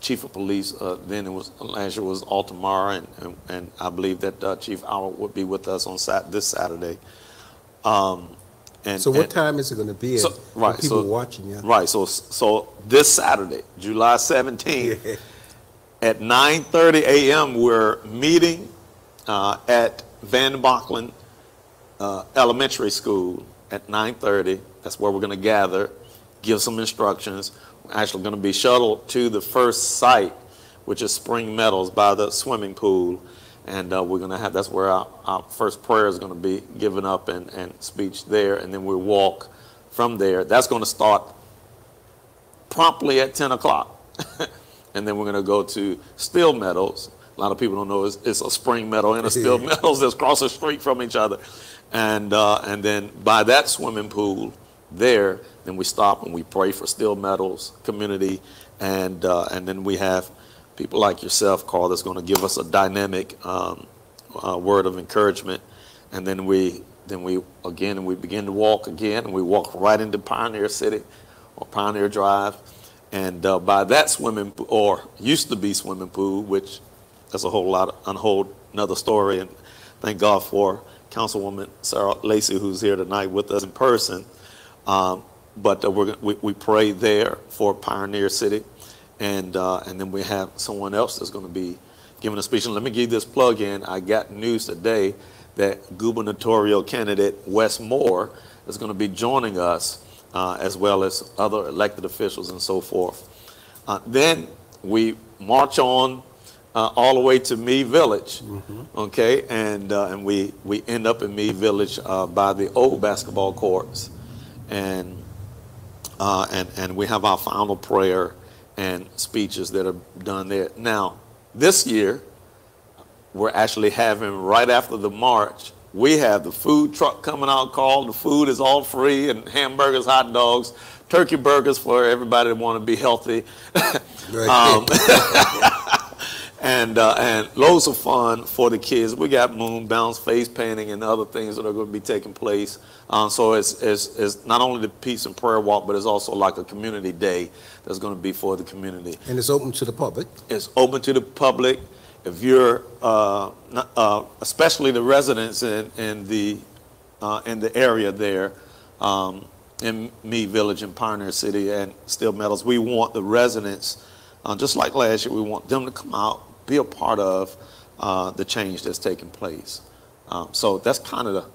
chief of police, uh, then it was, last year was Altomare, and, and, and I believe that uh, Chief Howard would be with us on Sat- this Saturday. Um, and, So what and- time is it going to be? so, right, people so, watching, yeah. Right, so, so this Saturday, July 17th, at 9:30 a.m., we're meeting uh, at Van Bokkelen uh, Elementary School at 9:30. That's where we're going to gather, give some instructions. We're actually going to be shuttled to the first site, which is Spring Meadows by the swimming pool. And uh, we're going to have, that's where our, our first prayer is going to be given up and, and speech there. And then we walk from there. That's going to start promptly at 10 o'clock. and then we're going to go to Still Meadows. A lot of people don't know it's, it's a Spring Meadow and a Still Meadows that's across the street from each other. And, uh, and then by that swimming pool there, then we stop and we pray for Still Meadows community. And, uh, and then we have people like yourself, Carl, that's going to give us a dynamic um, uh, word of encouragement. And then we, then we, again, we begin to walk again, and we walk right into Pioneer City or Pioneer Drive. And uh, by that swimming, pool, or used to be swimming pool, which that's a whole lot, of, whole another story. And thank God for Councilwoman Sarah Lacey, who's here tonight with us in person. Um, but uh, we're, we, we pray there for Pioneer City. And, uh, and then we have someone else that's going to be giving a speech. And let me give this plug in. I got news today that gubernatorial candidate Wes Moore is going to be joining us, uh, as well as other elected officials and so forth. Uh, then we march on uh, all the way to Meade Village, okay, and uh, and we we end up in Meade Village uh, by the old basketball courts, and uh, and and we have our final prayer and speeches that are done there. Now, this year, we're actually having right after the march. We have the food truck coming out called. The food is all free and hamburgers, hot dogs, turkey burgers for everybody that want to be healthy. um, and uh, and loads of fun for the kids. We got moon bounce, face painting, and other things that are going to be taking place. Um, so it's, it's it's not only the peace and prayer walk, but it's also like a community day that's going to be for the community. And it's open to the public. It's open to the public. If you're, uh, not- uh, especially the residents in, in the uh, in the area there, um, in Meade Village and Pioneer City and Still Meadows, we want the residents, uh, just like last year, we want them to come out, be a part of uh, the change that's taking place. Um, so that's kind of the,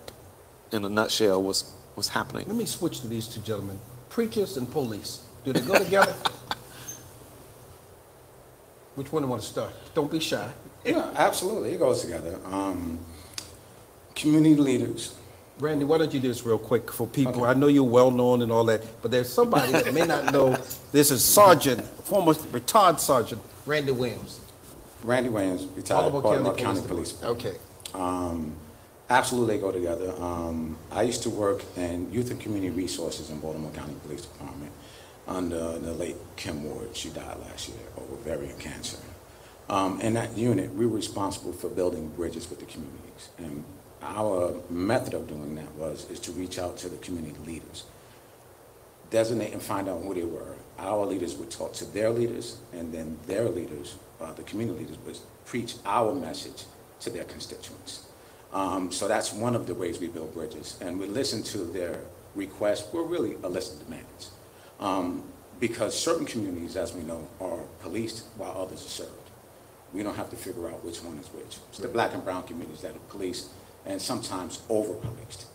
in a nutshell, what's what's happening. Let me switch to these two gentlemen. Preachers and police. Do they go together? Which one do you want to start? Don't be shy. Yeah, absolutely. It goes together. Um, community leaders. Randy, why don't you do this real quick for people? I know you're well known and all that, but there's somebody that may not know. This is Sergeant, former retired Sergeant Randy Williams. Randy Williams, retired Baltimore County County Police Police. Okay. Um, absolutely they go together. Um, I used to work in Youth and Community Resources in Baltimore County Police Department under the late Kim Ward. She died last year of ovarian cancer. Um, in that unit, we were responsible for building bridges with the communities. And our method of doing that was is to reach out to the community leaders, designate and find out who they were. Our leaders would talk to their leaders, and then their leaders, uh, the community leaders, would preach our message to their constituents. Um, so that's one of the ways we build bridges, and we listen to their requests. We're really a list of demands. Um, Because certain communities, as we know, are policed while others are served. We don't have to figure out which one is which. It's the black and brown communities that are policed and sometimes over-policed.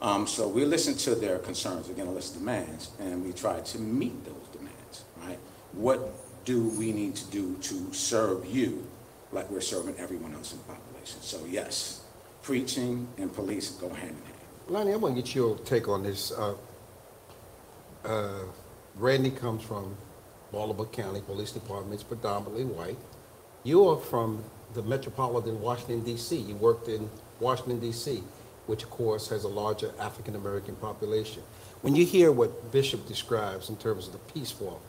Um, so we listen to their concerns, again, a list of demands, and we try to meet those demands, right? What do we need to do to serve you like we're serving everyone else in the population? So yes, preaching and police go hand in hand. Lonnie, I want to get your take on this. Uh, uh, Randy comes from Baltimore County Police Department, it's predominantly white. You are from the metropolitan Washington D.C. You worked in Washington D.C., which of course has a larger African American population. When you hear what Bishop describes in terms of the peace walk,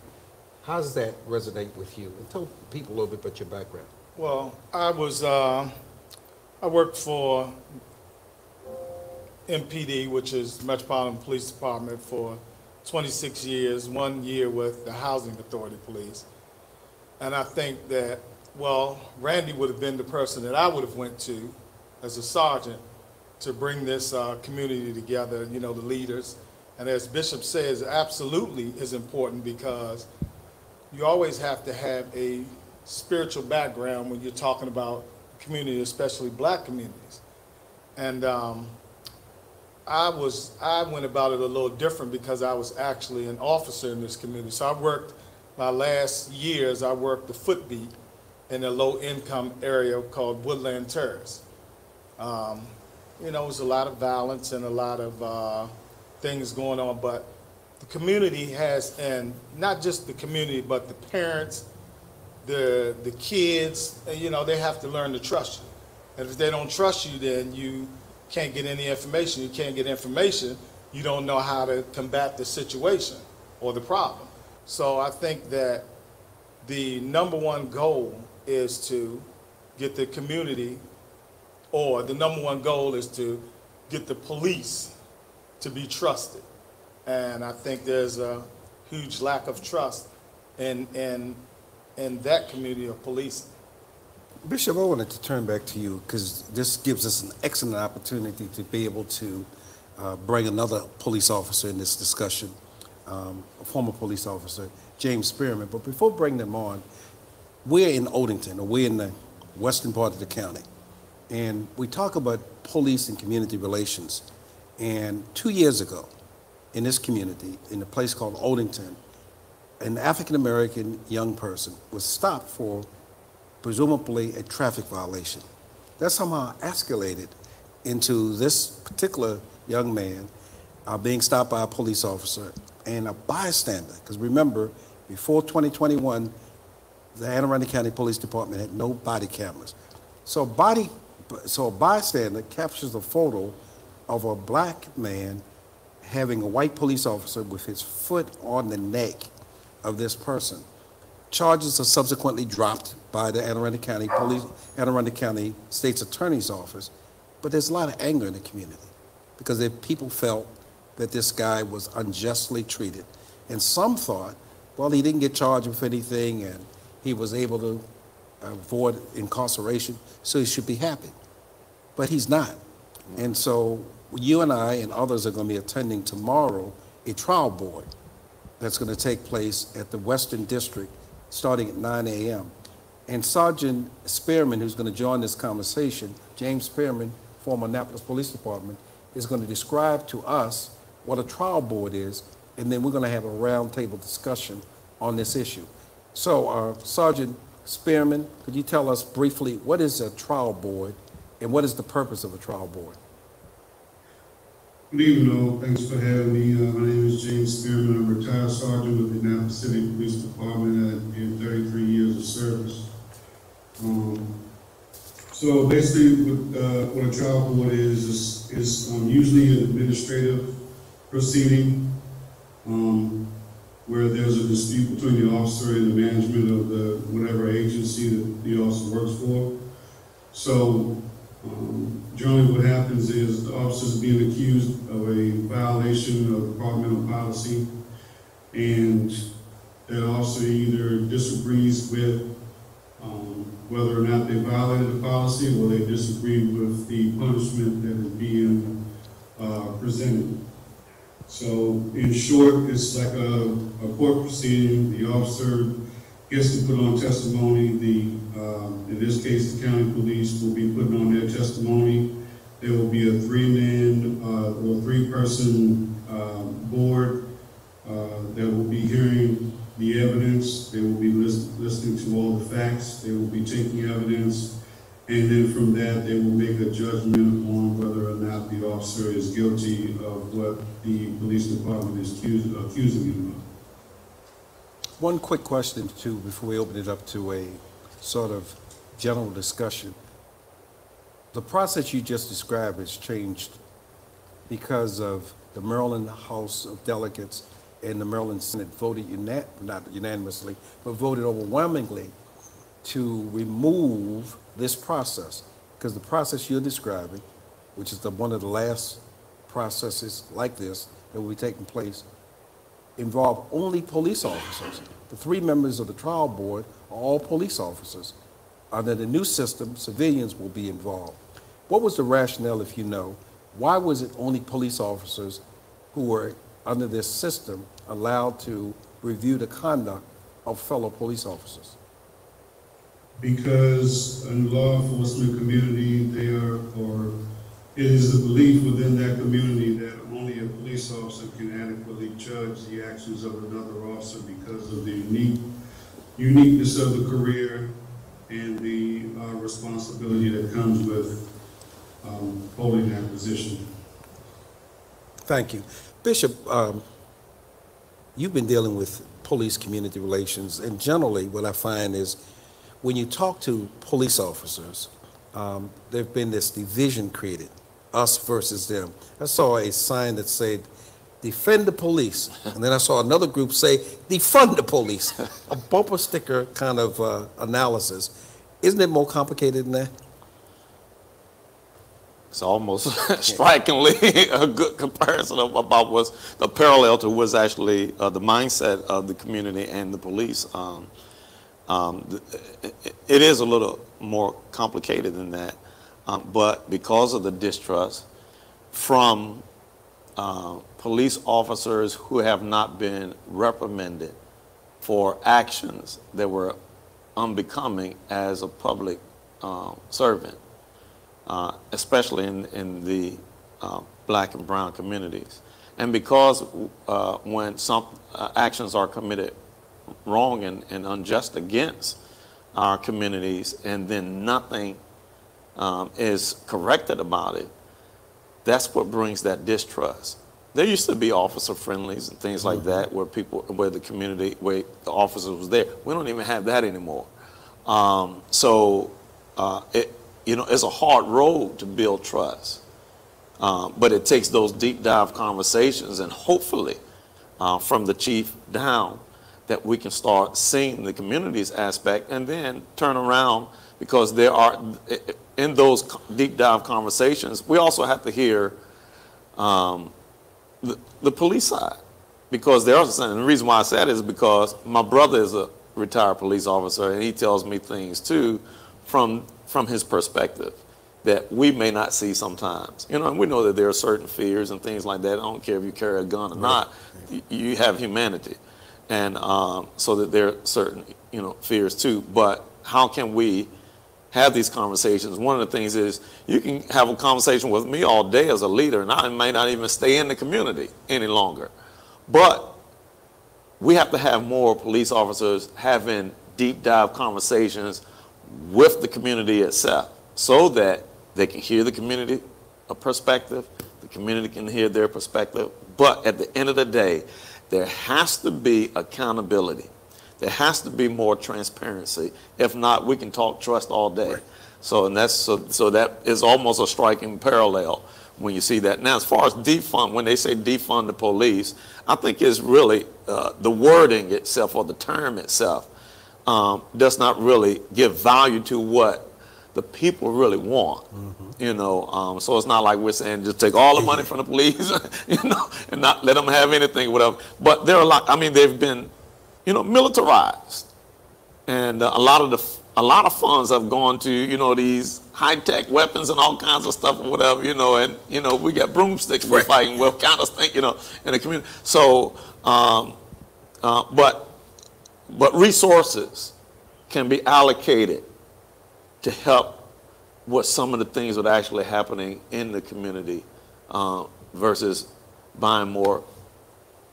how does that resonate with you? And tell people a little bit about your background. Well, I was, uh, I worked for MPD, which is Metropolitan Police Department, for 26 years, one year with the Housing Authority Police. And I think that, well, Randy would have been the person that I would have went to as a sergeant to bring this uh, community together, you know, the leaders. And as Bishop says, absolutely is important because you always have to have a spiritual background when you're talking about community, especially black communities. And um, I was, I went about it a little different because I was actually an officer in this community. So I worked, my last years, I worked the footbeat in a low-income area called Woodland Terrace. Um, you know, it was a lot of violence and a lot of uh, things going on, but the community has, and not just the community, but the parents, the the kids, you know, they have to learn to trust you. And if they don't trust you, then you can't get any information. You can't get information. You don't know how to combat the situation or the problem. So I think that the number one goal is to get the community, or the number one goal is to get the police to be trusted. And I think there's a huge lack of trust in, in, in that community of policing. Bishop, I wanted to turn back to you because this gives us an excellent opportunity to be able to uh, bring another police officer in this discussion, um, a former police officer, James Spearman. But before bringing them on, we're in Odenton, or we're in the western part of the county, and we talk about police and community relations. And two years ago, in this community, in a place called Odenton, an African American young person was stopped for presumably a traffic violation. That somehow escalated into this particular young man uh, being stopped by a police officer and a bystander. Because remember, before 2021, the Anne Arundel County Police Department had no body cameras. So body, so a bystander captures a photo of a black man having a white police officer with his foot on the neck of this person. Charges are subsequently dropped by the Arundel County Police, Arundel County State's Attorney's Office, but there's a lot of anger in the community because the people felt that this guy was unjustly treated. And some thought, well, he didn't get charged with anything and he was able to avoid incarceration, so he should be happy. But he's not. And so you and I and others are going to be attending tomorrow a trial board that's going to take place at the Western District starting at 9 a.m. And Sergeant Spearman, who's going to join this conversation, James Spearman, former Annapolis Police Department, is going to describe to us what a trial board is, and then we're going to have a roundtable discussion on this issue. So, uh, Sergeant Spearman, could you tell us briefly what is a trial board and what is the purpose of a trial board? Good evening, all. Thanks for having me. Uh, my name is James Spearman. I'm a retired sergeant with the Annapolis City Police Department. I did 33 years of service. Um, so basically, what, uh, what a trial board is, is, is um, usually an administrative proceeding um, where there's a dispute between the officer and the management of the whatever agency that the officer works for. So um, generally what happens is the officer is being accused of a violation of departmental policy and that officer either disagrees with um, whether or not they violated the policy or they disagree with the punishment that is being uh, presented. So in short, it's like a, a court proceeding. The officer gets to put on testimony. The, um, in this case, the county police will be putting on their testimony. There will be a three-man, uh, or three-person, um, board, uh, that will be hearing the evidence. They will be lis- listening to all the facts. They will be taking evidence. And then from that, they will make a judgment on whether or not the officer is guilty of what the police department is accusing him of. One quick question too, before we open it up to a sort of general discussion. The process you just described has changed because of the Maryland House of Delegates and the Maryland Senate voted unan, not unanimously, but voted overwhelmingly to remove this process. Because the process you're describing, which is the, one of the last processes like this that will be taking place, involve only police officers. The three members of the trial board all police officers. Under the new system, civilians will be involved. What was the rationale, if you know? Why was it only police officers who were, under this system, allowed to review the conduct of fellow police officers? Because in law enforcement community, there, or it is the belief within that community that only a police officer can adequately judge the actions of another officer because of the unique, uniqueness of the career and the uh, responsibility that comes with um, holding that position. Thank you. Bishop, um, you've been dealing with police community relations, and generally what I find is when you talk to police officers, um, there's been this division created, us versus them. I saw a sign that said, defend the police. And then I saw another group say, defund the police. a bumper sticker kind of uh, analysis. Isn't it more complicated than that? It's almost strikingly a good comparison of, about what's the parallel to what's actually uh, the mindset of the community and the police. Um, um, it, is a little more complicated than that, um, but because of the distrust from uh, police officers who have not been reprimanded for actions that were unbecoming as a public uh, servant, uh, especially in, in the uh, black and brown communities. And because uh, when some uh, actions are committed wrong and, and unjust against our communities and then nothing um, is corrected about it, that's what brings that distrust. There used to be officer friendlies and things like that where people, where the community, where the officers was there. We don't even have that anymore. Um, so uh, it, you know, it's a hard road to build trust. Um, but it takes those deep dive conversations and hopefully uh, from the chief down that we can start seeing the community's aspect and then turn around because there are, in those deep dive conversations, we also have to hear um, the, the police side because there are and the reason why I said it is because my brother is a retired police officer and he tells me things too from from his perspective that we may not see sometimes. You know, and we know that there are certain fears and things like that. I don't care if you carry a gun or not, you have humanity. And um, so that there are certain, you know, fears too. But how can we have these conversations? One of the things is you can have a conversation with me all day as a leader, and I may not even stay in the community any longer. But we have to have more police officers having deep dive conversations with the community itself so that they can hear the community perspective, the community can hear their perspective. But at the end of the day, there has to be accountability. There has to be more transparency. If not, we can talk trust all day. So and that's so, so that is almost a striking parallel when you see that. Now, as far as defund, when they say defund the police, I think it's really uh, the wording itself or the term itself um, does not really give value to what the people really want. You know, um, so it's not like we're saying just take all the money from the police, you know, and not let them have anything, whatever. But there are a lot. I mean, they've been, you know, militarized, and uh, a lot of the a lot of funds have gone to you know these high-tech weapons and all kinds of stuff and whatever, you know, and, you know, we got broomsticks we're fighting with, kind of thing, you know, in the community. So, um, uh, but, but resources can be allocated to help what some of the things that are actually happening in the community uh, versus buying more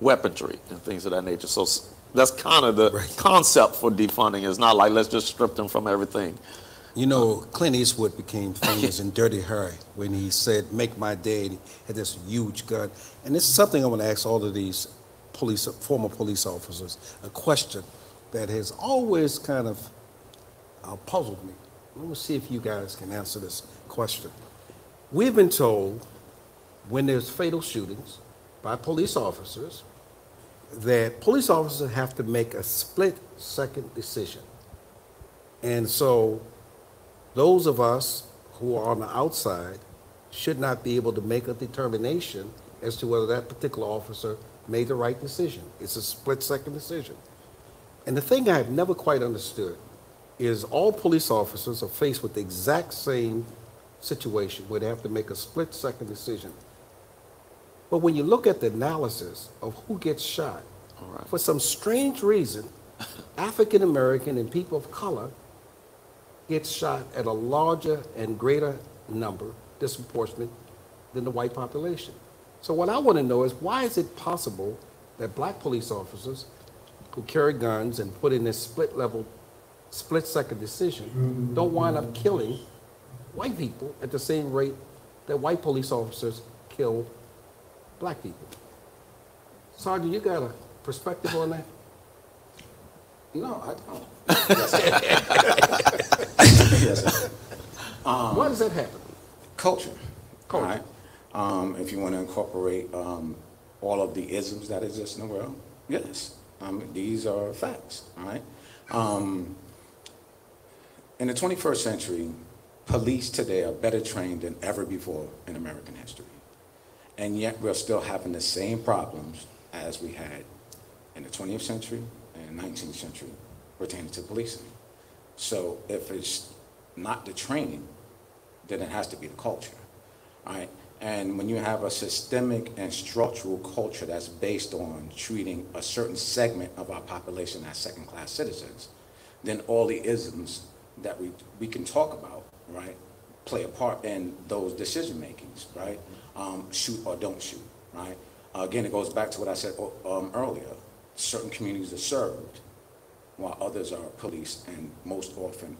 weaponry and things of that nature. So that's kind of the concept for defunding. It's not like let's just strip them from everything. You know, Clint Eastwood became famous in Dirty Harry when he said, "Make my day." And he had this huge gun. And this is something I want to ask all of these police, former police officers, a question that has always kind of uh, puzzled me. Let me see if you guys can answer this question. We've been told when there's fatal shootings by police officers that police officers have to make a split-second decision. And so those of us who are on the outside should not be able to make a determination as to whether that particular officer made the right decision. It's a split-second decision. And the thing I've never quite understood is all police officers are faced with the exact same situation where they have to make a split-second decision. But when you look at the analysis of who gets shot, for some strange reason, African American and people of color get shot at a larger and greater number, disproportionate, than the white population. So what I want to know is why is it possible that black police officers who carry guns and put in this split level, split second decision don't wind up killing white people at the same rate that white police officers kill black people? Sergeant, you got a perspective on that? No, I don't. Why does that happen? Culture. Culture. Right? Um, if you want to incorporate um, all of the isms that exist in the world, yes. Um, these are facts. All right. Um, in the 21st century, police today are better trained than ever before in American history. And yet we're still having the same problems as we had in the 20th century and 19th century pertaining to policing. So if it's not the training, then it has to be the culture, right? And when you have a systemic and structural culture that's based on treating a certain segment of our population as second-class citizens, then all the isms that we, we can talk about, right, play a part in those decision-makings, right? Um, shoot or don't shoot, right? again, it goes back to what I said um, earlier. Certain communities are served, while others are policed and most often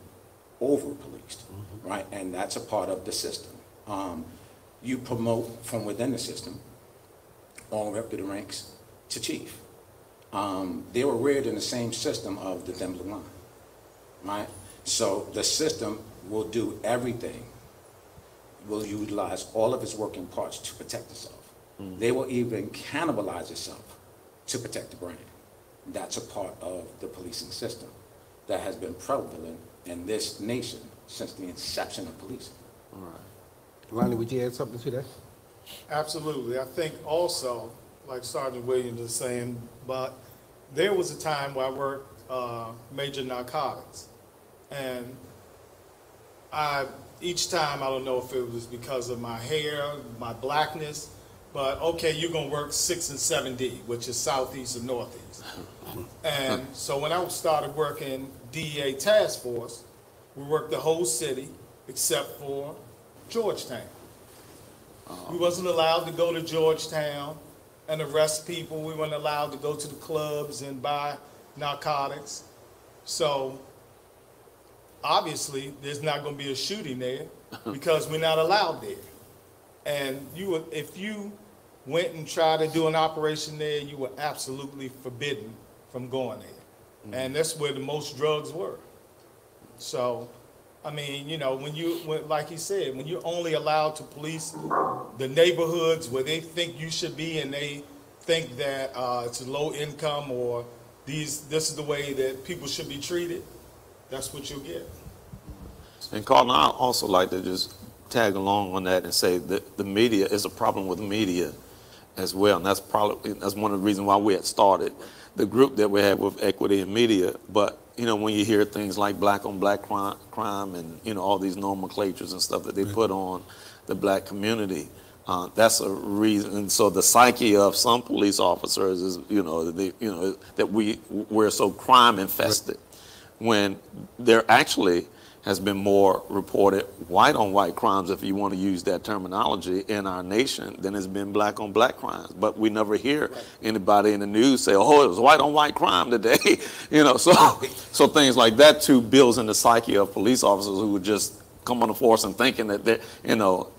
over-policed, right? And that's a part of the system. Um, you promote from within the system, all the way up to the ranks to chief. Um, they were reared in the same system of the thin line, right? So the system will do everything, will utilize all of its working parts to protect itself. They will even cannibalize itself to protect the brain. That's a part of the policing system that has been prevalent in this nation since the inception of policing. All right. Lonnie, would you add something to that? Absolutely. I think also, like Sergeant Williams is saying, but there was a time where I worked uh, major narcotics. And I, each time, I don't know if it was because of my hair, my blackness, but okay, you're going to work 6 and 7D, which is southeast and northeast. Uh-huh. And so when I started working DEA task force, we worked the whole city except for Georgetown. We uh-huh. wasn't allowed to go to Georgetown and arrest people. We weren't allowed to go to the clubs and buy narcotics. So obviously, there's not going to be a shooting there because we're not allowed there. And you, would- if you went and tried to do an operation there, you were absolutely forbidden from going there. And that's where the most drugs were. So, I mean, you know, when you, when, like he said, when you're only allowed to police the neighborhoods where they think you should be and they think that uh, it's a low income or these, this is the way that people should be treated, that's what you'll get. And Carlton, I also like to just tag along on that and say that the media is a problem with the media as well. And that's probably, that's one of the reasons why we had started the group that we had with equity and media. But you know, when you hear things like black on black crime, crime and, you know, all these nomenclatures and stuff that they put on the black community, uh, that's a reason. And so the psyche of some police officers is, you know, they, you know, that we, we're so crime infested when there actually has been more reported white on white crimes, if you want to use that terminology, in our nation than has been black on black crimes. But we never hear anybody in the news say, "Oh, it was white on white crime today," you know. So, so things like that too builds in the psyche of police officers who would just come on the force and thinking that you know,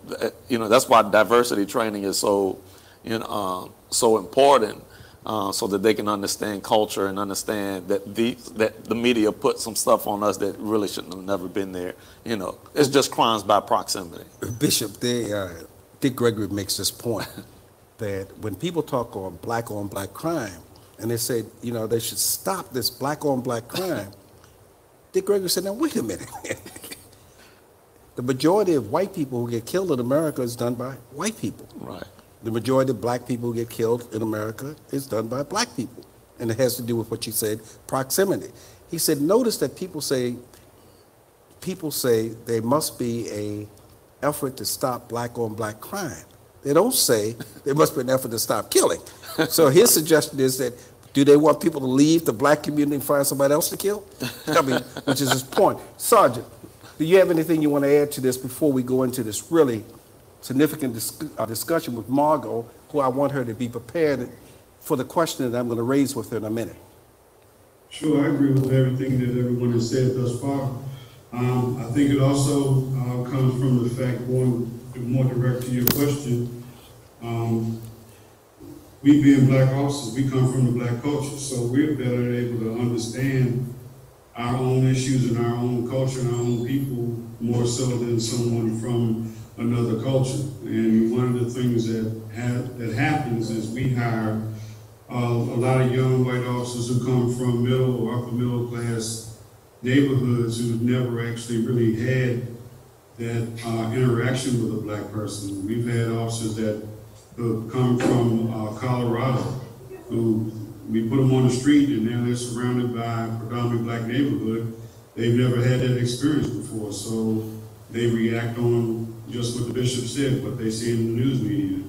you know that's why diversity training is so, you know, um, so important uh, so that they can understand culture and understand that the that the media put some stuff on us that really shouldn't have never been there. You know, it's just crimes by proximity. Bishop, they, uh, Dick Gregory makes this point that when people talk on black on black crime, and they say, you know, they should stop this black on black crime, Dick Gregory said, now wait a minute. the majority of white people who get killed in America is done by white people. Right. The majority of black people who get killed in America is done by black people. And it has to do with what you said, proximity. He said, notice that people say, people say there must be a effort to stop black on black crime. They don't say there must be an effort to stop killing. So his suggestion is that do they want people to leave the black community and find somebody else to kill? I mean, which is his point. Sergeant, do you have anything you want to add to this before we go into this really significant dis- uh, discussion with Margot, who I want her to be prepared for the question that I'm going to raise with her in a minute? Sure, I agree with everything that everyone has said thus far. Um, I think it also, uh, comes from the fact, going more direct to your question, um, we being black officers, we come from the black culture, so we're better able to understand our own issues and our own culture and our own people more so than someone from another culture. And one of the things that ha- that happens is we hire uh, a lot of young white officers who come from middle or upper middle class neighborhoods who've never actually really had that uh, interaction with a black person. We've had officers that who come from uh, Colorado who we put them on the street and now they're surrounded by a predominantly black neighborhood. They've never had that experience before, so they react on just what the bishop said, what they see in the news media,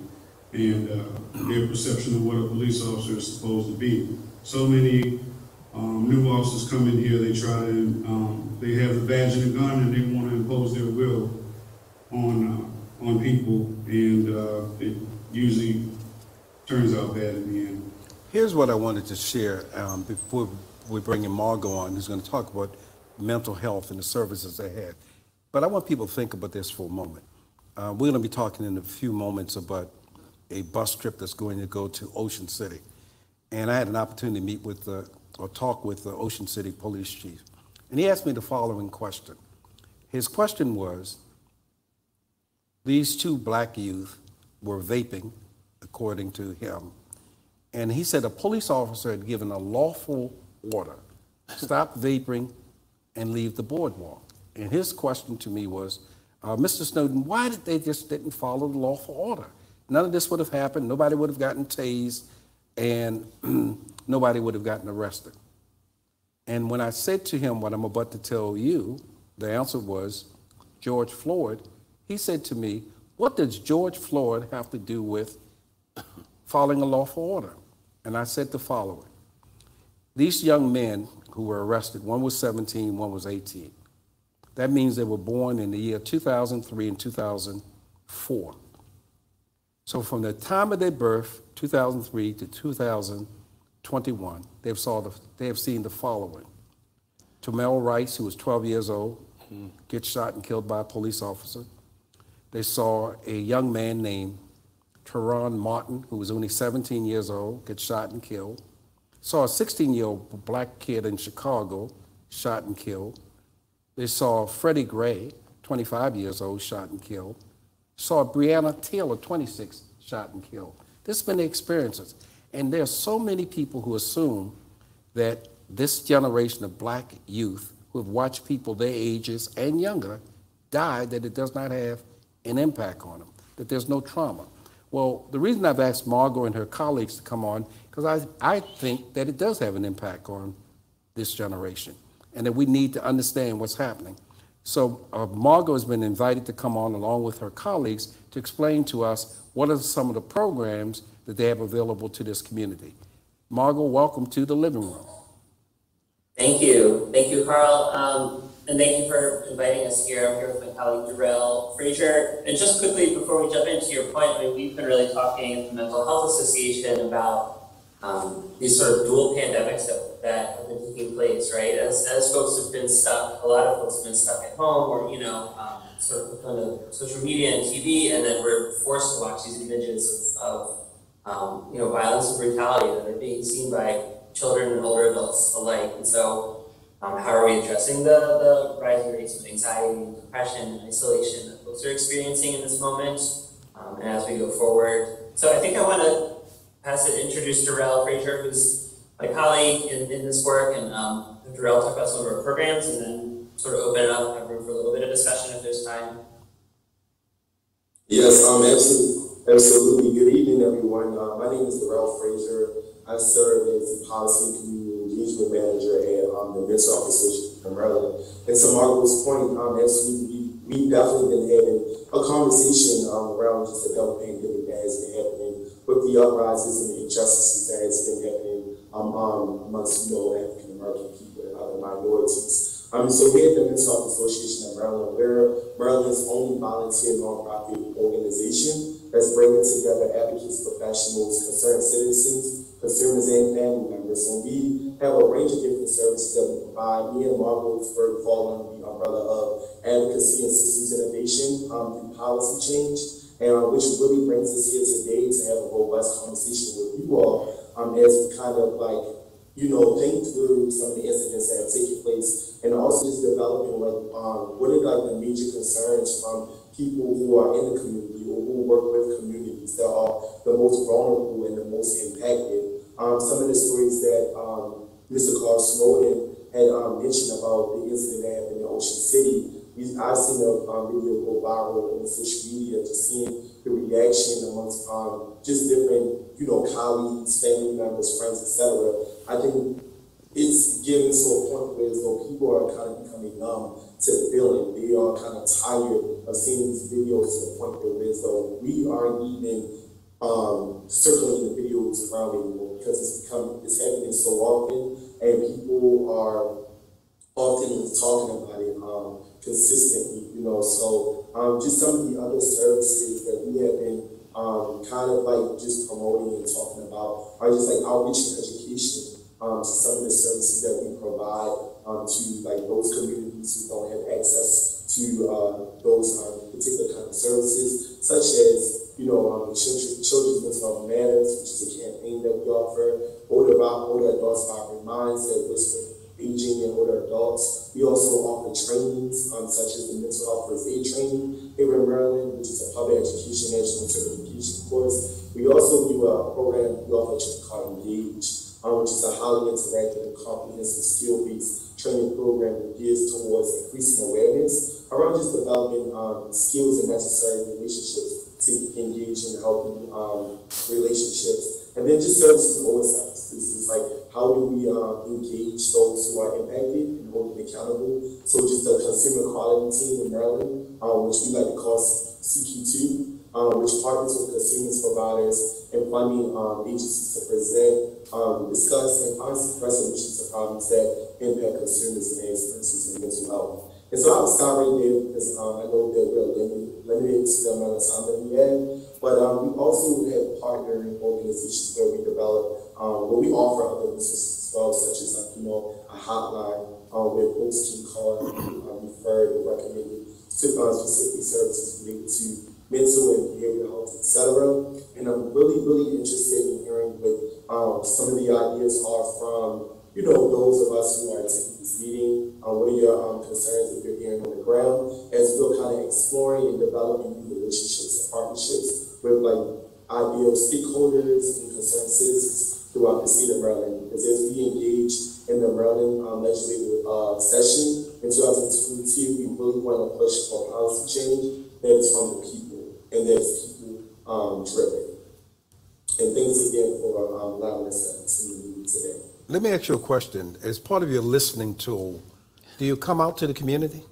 and uh, their perception of what a police officer is supposed to be. So many um, new officers come in here, they try to, um, they have the badge and the gun, and they want to impose their will on uh, on people, and uh, it usually turns out bad in the end. Here's what I wanted to share um, before we bring in Margot on, who's going to talk about mental health and the services they had. But I want people to think about this for a moment. Uh, we're going to be talking in a few moments about a bus trip that's going to go to Ocean City. And I had an opportunity to meet with the, or talk with the Ocean City police chief. And he asked me the following question. His question was these two black youth were vaping, according to him. And he said a police officer had given a lawful order stop vaping and leave the boardwalk. And his question to me was, uh, Mr. Snowden, why did they just didn't follow the lawful order? None of this would have happened. Nobody would have gotten tased, and nobody would have gotten arrested. And when I said to him what I'm about to tell you, the answer was George Floyd. He said to me, What does George Floyd have to do with following a lawful order? And I said the following These young men who were arrested, one was 17, one was 18. That means they were born in the year 2003 and 2004. So from the time of their birth, 2003 to 2021, they've, saw the, they have seen the following. Tamir Rice, who was 12 years old, gets shot and killed by a police officer. They saw a young man named Trayvon Martin, who was only 17 years old, get shot and killed. Saw a 16-year-old black kid in Chicago shot and killed. They saw Freddie Gray, 25 years old, shot and killed. Saw Breonna Taylor, 26, shot and killed. This has been the experiences. And there are so many people who assume that this generation of black youth who have watched people their ages and younger die, that it does not have an impact on them, that there's no trauma. Well, the reason I've asked Margot and her colleagues to come on, because I, I think that it does have an impact on this generation. And that we need to understand what's happening. So uh, Margot has been invited to come on along with her colleagues to explain to us what are some of the programs that they have available to this community. Margot, welcome to the living room. Thank you. Thank you, Carl. Um, and thank you for inviting us here. I'm here with my colleague Darrell Frazier. And just quickly before we jump into your point, I mean, we've been really talking at the Mental Health Association about um, these sort of dual pandemics that, that have been taking place, right? As, as folks have been stuck, a lot of folks have been stuck at home or, you know, um, sort of on social media and TV, and then we're forced to watch these images of, of um, you know, violence and brutality that are being seen by children and older adults alike. And so, um, how are we addressing the, the rising rates of anxiety and depression and isolation that folks are experiencing in this moment um, and as we go forward? So, I think I want to pass it, introduce Darrell Frazier, who's my colleague in, in this work, and um, have Darrell talk about some of our programs and then sort of open it up, have room for a little bit of discussion if there's time. Yes, um, absolutely, absolutely. Good evening, everyone. Uh, my name is Darrell Fraser. I serve as the Policy and Community Engagement Manager at um, the Mental Health Association of Maryland. And to Margot's point, um, absolutely, we, we've definitely been having a conversation um, around just the health pandemic that has been happening with the uprises and the injustices that has been happening um, um, amongst, know, African American people and other minorities. Um, so we at the Mental Health Association of Maryland, we're Maryland's only volunteer nonprofit organization that's bringing together advocates, professionals, concerned citizens, consumers, and family members. And we have a range of different services that we provide. Me and Margarettsburg fall under the umbrella of advocacy and systems innovation um, through policy change, and uh, which really brings us here today to have a robust conversation with you all um, as we kind of like you know, think through some of the incidents that have taken place and also just developing like um, what are like the major concerns from people who are in the community or who work with communities that are the most vulnerable and the most impacted. Um, some of the stories that um, Mr. Carl Snowden had um, mentioned about the incident that happened in Ocean City. I've seen a um, video go viral on social media, just seeing the reaction amongst um, just different, you know, colleagues, family members, friends, etc. I think it's getting to a point where though people are kind of becoming numb to the feeling. They are kind of tired of seeing these videos to the point where though we aren't even um, the videos around anymore because it's become it's happening so often and people are often talking about it um, consistently, you know. So um, just some of the other services that we have been um, kind of like just promoting and talking about are just like outreach and education um, to some of the services that we provide um, to like those communities who don't have access to uh, those um, particular kind of services, such as you know children, children's mental health matters, which is a campaign that we offer, older older adults vibrant minds that whisper aging and older adults. We also offer trainings um, such as the mental health first aid training here in Maryland, which is a public education national certification course. We also do a program we offer called Engage, um, which is a highly interactive and comprehensive skill-based training program that gears towards increasing awareness around just developing um, skills and necessary relationships to engage in healthy um, relationships. And then just services and oversights. How do we uh, engage those who are impacted and hold them accountable? So just the consumer quality team in Maryland, uh, which we like to call CQT, uh, which partners with consumers, providers, and funding um, agencies to present, um, discuss, and find resolutions to problems that impact consumers and their experiences in mental health. And so start right there because um, I know that we're limited, limited to the amount of time that we have. But um, we also have partnering organizations where we develop, um, where we offer other resources as well, such as like, you know, a hotline uh, where folks can call, and uh, refer, or recommend uh, specific services related to mental and behavioral health, etc. And I'm really, really interested in hearing what um, some of the ideas are from, you know, those of us who are attending this meeting. Uh, what are your um, concerns that you're hearing on the ground as we're kind of exploring and developing new relationships and partnerships with like ideal stakeholders and concerned citizens throughout the state of Maryland. Because as we engage in the Maryland um, legislative uh, session in 2022, we really want to push for policy change that is from the people and that is people um, driven. And thanks again for um, allowing us to meet today. Let me ask you a question. As part of your listening tool, Do you come out to the community?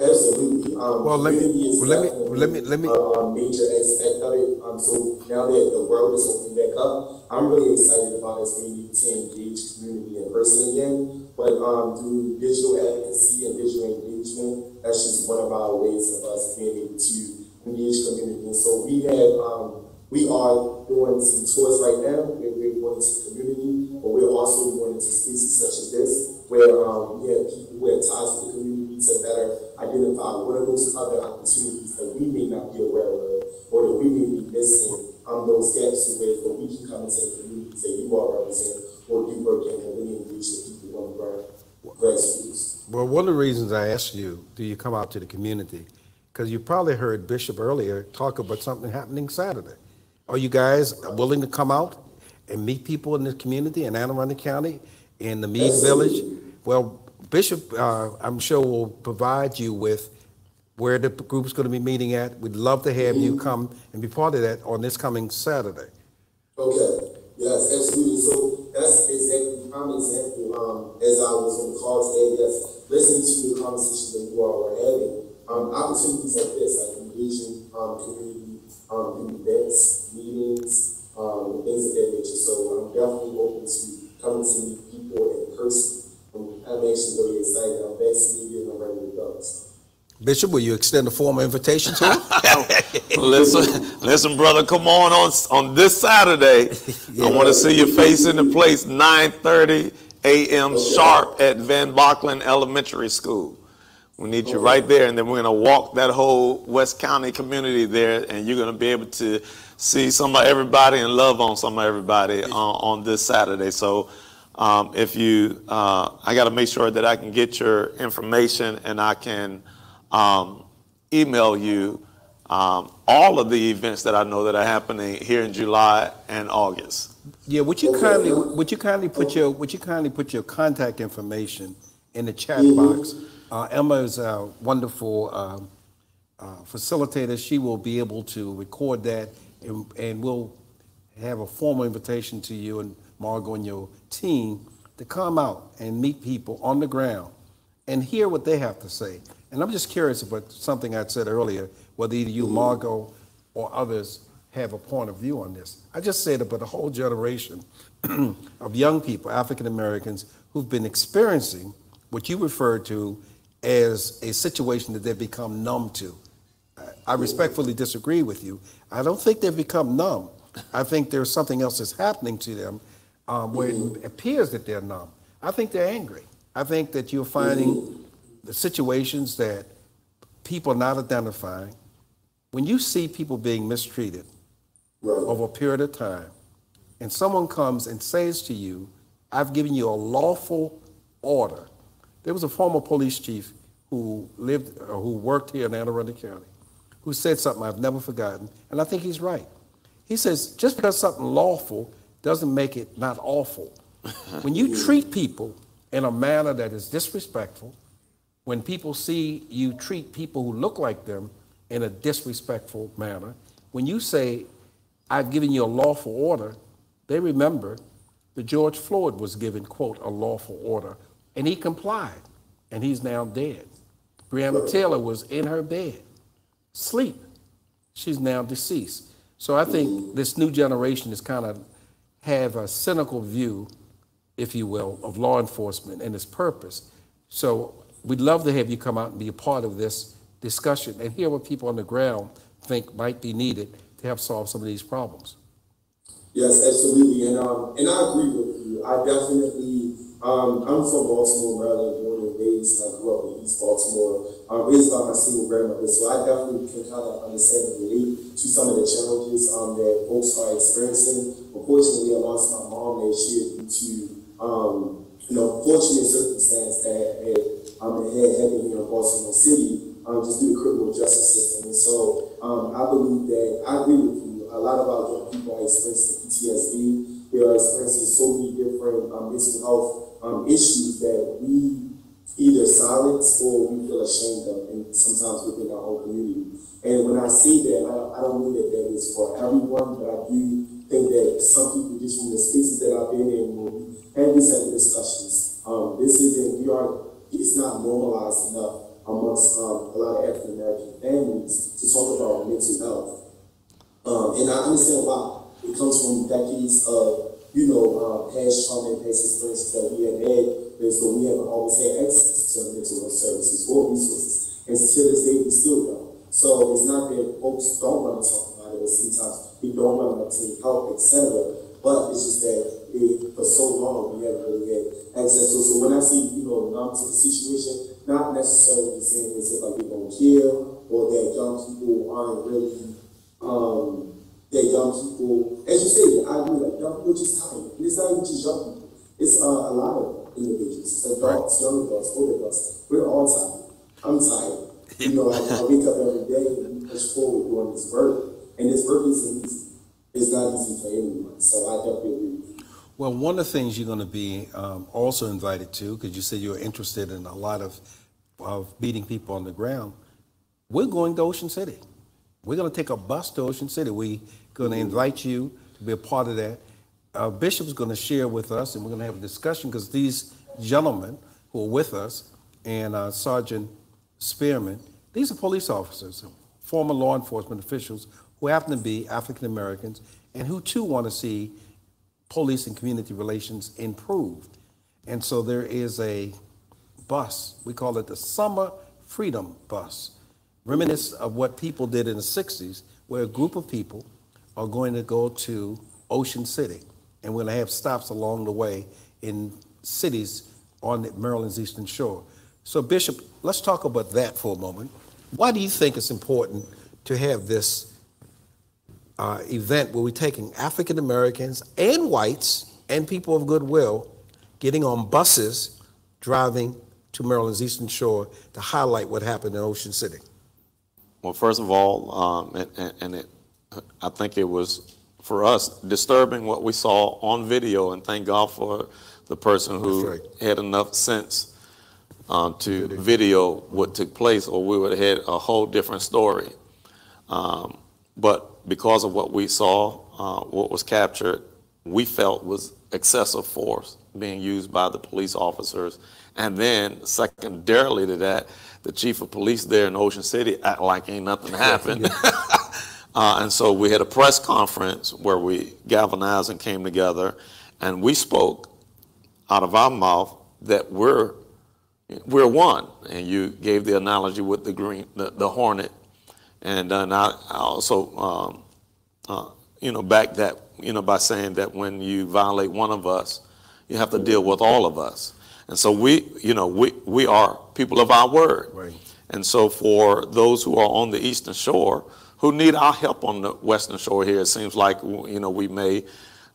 Absolutely. Um, Well, let me- well, let me- let me- let me- A, major aspect of it. Um, so now that the world is opening back up, I'm really excited about us being able to engage community in person again. But um, through digital advocacy and digital engagement, that's just one of our ways of us being able to engage community. And so we have, um, we are doing some tours right now. We're, we're going to the community, but we're also going into spaces such as this, where um, we have people who have ties to the community to better identify what are those other opportunities that we may not be aware of, or that we may be missing on those gaps in ways where we can come into the community that you all represent, or you work in, and really engage the people on the ground, grassroots. Well, one of the reasons I asked you, do you come out to the community? Because you probably heard Bishop earlier talk about something happening Saturday. Are you guys willing to come out and meet people in the community in Anne Arundel County, in the Meade Village? Well, Bishop, uh, I'm sure will provide you with where the group's going to be meeting at. We'd love to have you come and be part of that on this coming Saturday. Okay, yes, absolutely. So that's exactly, prime example, um, as I was on the call today, yes, listening to the conversation that you all were having, um, opportunities like this, like engaging, um, community, um, events, meetings, um, things of that nature. So I'm definitely open to coming to meet people in person. I'm actually really excited. I'm vaccinated and I'm ready to go. Bishop, will you extend a formal invitation to him? listen, listen, brother, come on on on this Saturday. I want to see your face in the place, 9:30 a.m. sharp at Van Bokkelen Elementary School. We need you right there, and then we're gonna walk that whole West County community there, and you're gonna be able to see some of everybody and love on some of everybody on, on this Saturday. So. Um, if you, uh, I got to make sure that I can get your information and I can um, email you um, all of the events that I know that are happening here in July and August. Yeah, would you kindly, would you kindly put your, would you kindly put your contact information in the chat box? Uh, Emma is a wonderful um, uh, facilitator. She will be able to record that, and, and we'll have a formal invitation to you and Margot and your team to come out and meet people on the ground and hear what they have to say. And I'm just curious about something I said earlier, whether either you, mm-hmm. Margot, or others have a point of view on this. I just said about a whole generation of young people, African Americans, who've been experiencing what you referred to as a situation that they've become numb to. I mm-hmm. respectfully disagree with you. I don't think they've become numb. I think there's something else that's happening to them um, where it mm-hmm. appears that they're numb. I think they're angry. I think that you're finding mm-hmm. the situations that people are not identifying. When you see people being mistreated over a period of time, and someone comes and says to you, I've given you a lawful order. There was a former police chief who lived, or who worked here in Anne Arundel County, who said something I've never forgotten, and I think he's right. He says, just because something lawful doesn't make it not awful. when you treat people in a manner that is disrespectful, when people see you treat people who look like them in a disrespectful manner, when you say, I've given you a lawful order, they remember that George Floyd was given, quote, a lawful order, and he complied, and he's now dead. Breonna Taylor was in her bed, sleep. She's now deceased. So I think this new generation is kind of have a cynical view, if you will, of law enforcement and its purpose. So we'd love to have you come out and be a part of this discussion and hear what people on the ground think might be needed to help solve some of these problems. Yes, absolutely, and um, and I agree with you. I definitely, um, I'm from Baltimore, Maryland, born and raised. I grew up in East Baltimore, um, raised by my single grandmother. So I definitely can kind of understand and relate to some of the challenges um, that folks are experiencing. Unfortunately, I lost my mom last year due to, um, you know, fortunate circumstance that had, um, had happened here in Baltimore City, um, just due to criminal justice system. And so um, I believe that I agree with you. A lot of our young people are experiencing PTSD. They are experiencing so many different um, mental health um, issues that we either silence or we feel ashamed of, and sometimes within our own community. And when I say that, I, I don't mean that that is for everyone, but I do think that some people, just from the spaces that I've been in, we have these type of discussions, um, this isn't, we are, it's not normalized enough amongst um, a lot of African American families to talk about mental health. Um, and I understand why. It comes from decades of, you know, uh, past trauma and past experiences that we have had, so we haven't always had access to mental health services or resources. And to this day, we still don't. So it's not that folks don't want to talk about it, or sometimes we don't want to help, etc. But it's just that it, for so long we haven't really had access to. So when I see, you know, numb to the situation, not necessarily saying as if like we're gonna kill or that young people aren't really um that young people, as you said, I agree, like young people just tired. And it's not even just young people. It's uh, a lot of individuals, it's adults, young adults, older adults. We're all tired. I'm tired. You know, I, I wake up every day and we push forward doing this work. And work isn't easy. It's not easy for anyone. So I definitely. Well, one of the things you're going to be um, also invited to, because you said you're interested in a lot of, of meeting people on the ground, we're going to Ocean City. We're going to take a bus to Ocean City. We're going to invite you to be a part of that. Uh, Bishop's going to share with us, and we're going to have a discussion because these gentlemen who are with us and uh, Sergeant Spearman, these are police officers, former law enforcement officials who happen to be African Americans and who too want to see police and community relations improved. And so there is a bus, we call it the Summer Freedom Bus, reminiscent of what people did in the 60s, where a group of people are going to go to Ocean City. And we're going to have stops along the way in cities on Maryland's Eastern Shore. So, Bishop, let's talk about that for a moment. Why do you think it's important to have this uh, event where we're taking African Americans and whites and people of goodwill getting on buses driving to Maryland's Eastern Shore to highlight what happened in Ocean City? Well, first of all, um, and, and, it, I think it was for us disturbing what we saw on video, and thank God for the person who right. had enough sense uh, to video what took place, or we would have had a whole different story. Um, but because of what we saw, uh, what was captured, we felt was excessive force being used by the police officers. And then, secondarily to that, the chief of police there in Ocean City act like ain't nothing happened. uh, and so we had a press conference where we galvanized and came together, and we spoke out of our mouth that we're we're one. And you gave the analogy with the green, the, the hornet, and I, I also, um, uh, you know, back that, you know, by saying that when you violate one of us, you have to deal with all of us. And so we, you know, we, we are people of our word. Right. And so for those who are on the eastern shore, who need our help on the western shore here, it seems like, you know, we may,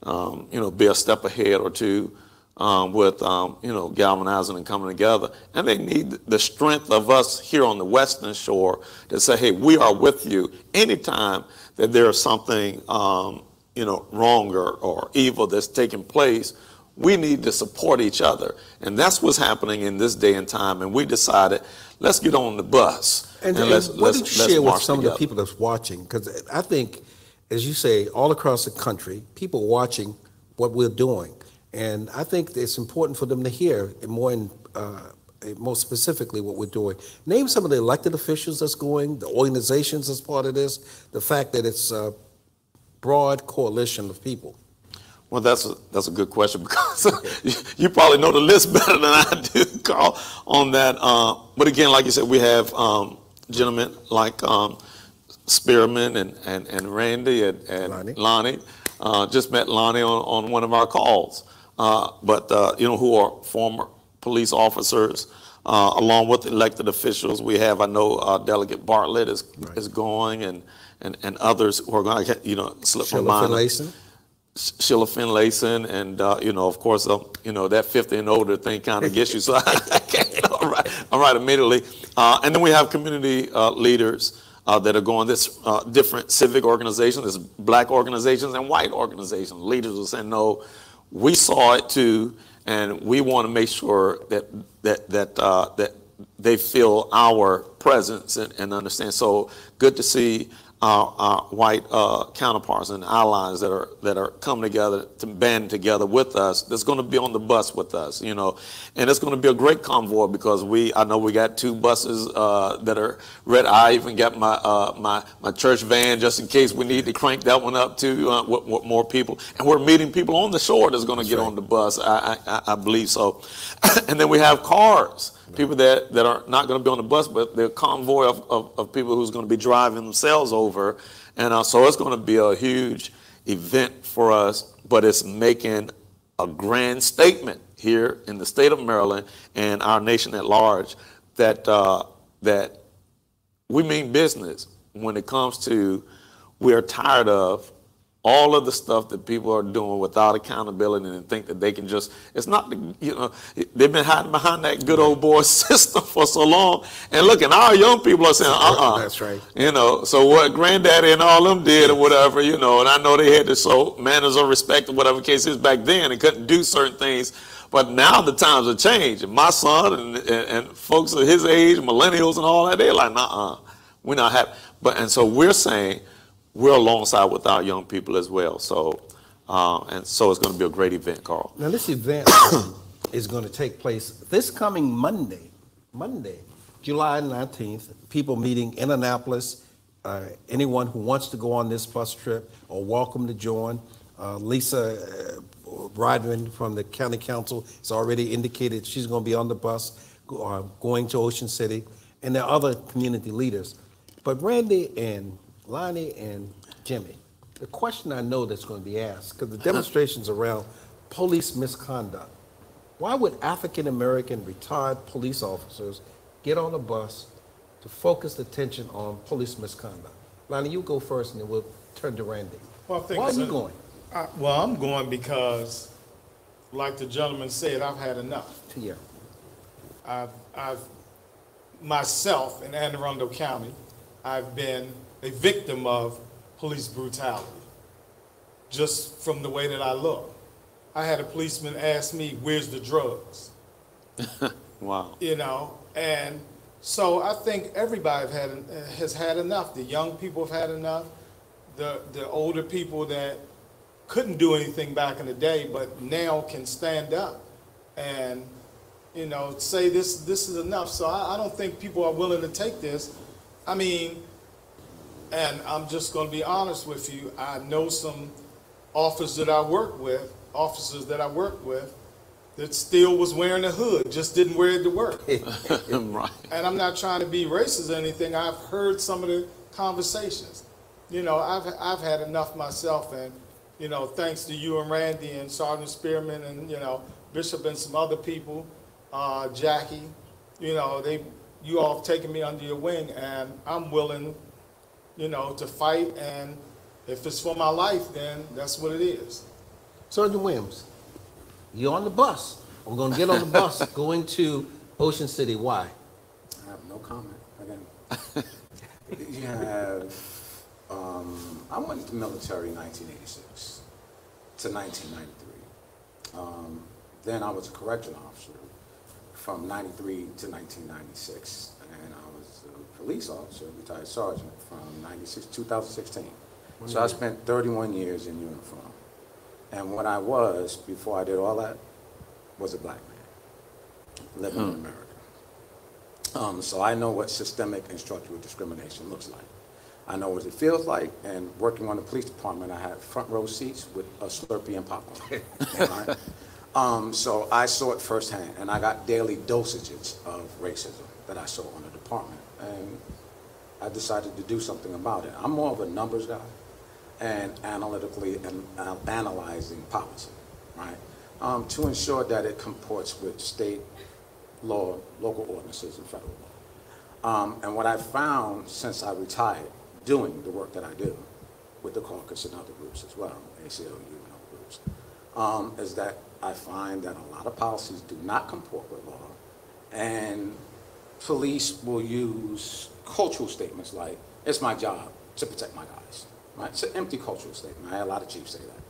um, you know, be a step ahead or two um, with, um, you know, galvanizing and coming together. And they need the strength of us here on the western shore to say, hey, we are with you anytime that there is something, um, you know, wrong or, or evil that's taking place. We need to support each other. And that's what's happening in this day and time. And we decided, let's get on the bus. And, and and let's, what let's, did you share with some of the people that's watching? Because I think, as you say, all across the country, people watching what we're doing. And I think it's important for them to hear more in, uh, more specifically what we're doing. Name some of the elected officials that's going, the organizations that's part of this, the fact that it's a broad coalition of people. Well, that's a, that's a good question because you, you probably know the list better than I do, Carl, on that. Uh, but again, like you said, we have um, gentlemen like um, Spearman and, and, and Randy and, and Lonnie. Uh, just met Lonnie on, on one of our calls. Uh, but, uh, you know, who are former police officers, uh, along with elected officials. We have, I know, uh, Delegate Bartlett is, is going and, and, and others who are going to, you know, slip Sheila my mind. Finlayson? Sheila Finlayson, and uh, you know, of course, um, you know that 50 and older thing kind of gets you. So I, I can't. All right, all right, immediately. Uh, and then we have community uh, leaders uh, that are going. This uh, different civic organizations, there's black organizations and white organizations. Leaders are saying, no, we saw it too, and we want to make sure that that that uh, that they feel our presence and, and understand. So good to see our, our white uh, counterparts and allies that are that are coming together to band together with us. That's going to be on the bus with us, you know, and it's going to be a great convoy because we I know we got two buses uh, that are ready. I even got my uh, my my church van just in case we need to crank that one up too uh, with, with more people. And we're meeting people on the shore that's going to get on the bus. I, I I believe so. and then we have cars people that, that are not going to be on the bus, but a convoy of, of, of people who's going to be driving themselves over. And uh, so it's going to be a huge event for us, but it's making a grand statement here in the state of Maryland and our nation at large that, uh, that we mean business when it comes to we're tired of all of the stuff that people are doing without accountability and think that they can just it's not the you know they've been hiding behind that good old boy system for so long. And look and our young people are saying uh-uh. That's right. you know so what granddaddy and all them did or whatever you know and i know they had to show manners of respect or whatever case is back then and couldn't do certain things. But now the times have changed and my son and, and, and folks of his age millennials and all that they're like uh-uh, nah we're not happy. But and so we're saying we're alongside with our young people as well. So, uh, and so it's going to be a great event, Carl. Now, this event is going to take place this coming Monday, Monday, July 19th. People meeting in Annapolis. Uh, anyone who wants to go on this bus trip are welcome to join. Uh, Lisa uh, Rodvien from the county council has already indicated she's going to be on the bus uh, going to Ocean City, and there are other community leaders. But Randy and Lonnie and Jimmy, the question I know that's going to be asked, because the demonstration's around police misconduct. Why would African American retired police officers get on a bus to focus attention on police misconduct? Lonnie, you go first, and then we'll turn to Randy. Well, Why are you going? I- Well, I'm going because, like the gentleman said, I've had enough. Yeah. I've, I've, myself in Anne Arundel County, I've been a victim of police brutality, just from the way that I look. I had a policeman ask me, where's the drugs? Wow. you know, and so I think everybody had, uh, has had enough. The young people have had enough. The, the older people that couldn't do anything back in the day, but now can stand up and, you know, say this, this is enough. So I, I don't think people are willing to take this. I mean, and I'm just gonna be honest with you, I know some officers that I work with, officers that I work with, that still was wearing a hood, just didn't wear it to work. right. And I'm not trying to be racist or anything. I've heard some of the conversations. You know, I've I've had enough myself, and you know, thanks to you and Randy and Sergeant Spearman and you know Bishop and some other people, uh, Jackie, you know, they you all have taken me under your wing, and I'm willing, you know, to fight. And if it's for my life, then that's what it is. Sergeant Williams, you're on the bus. We're going to get on the bus going to Ocean City. Why? I have no comment. Again, you have. Um, I went to the military in 1986 to 1993. Um, then I was a correction officer from 93 to 1996, and I was a police officer, retired sergeant from 96 2016. So I spent 31 years in uniform. And what I was before I did all that was a black man living in Hmm. America. Um, so I know what systemic and structural discrimination looks like. I know what it feels like, and working on the police department, I had front row seats with a Slurpee and popcorn. all right? um, so I saw it firsthand, and I got daily dosages of racism that I saw on the department, and I decided to do something about it. I'm more of a numbers guy, and analytically and uh, analyzing policy, right, um, to ensure that it comports with state law, local ordinances, and federal law. Um, and what I found since I retired, doing the work that I do with the caucus and other groups as well, ACLU and other groups, um, is that I find that a lot of policies do not comport with law, and police will use cultural statements like, it's my job to protect my guys. Right? It's an empty cultural statement. I had a lot of chiefs say that.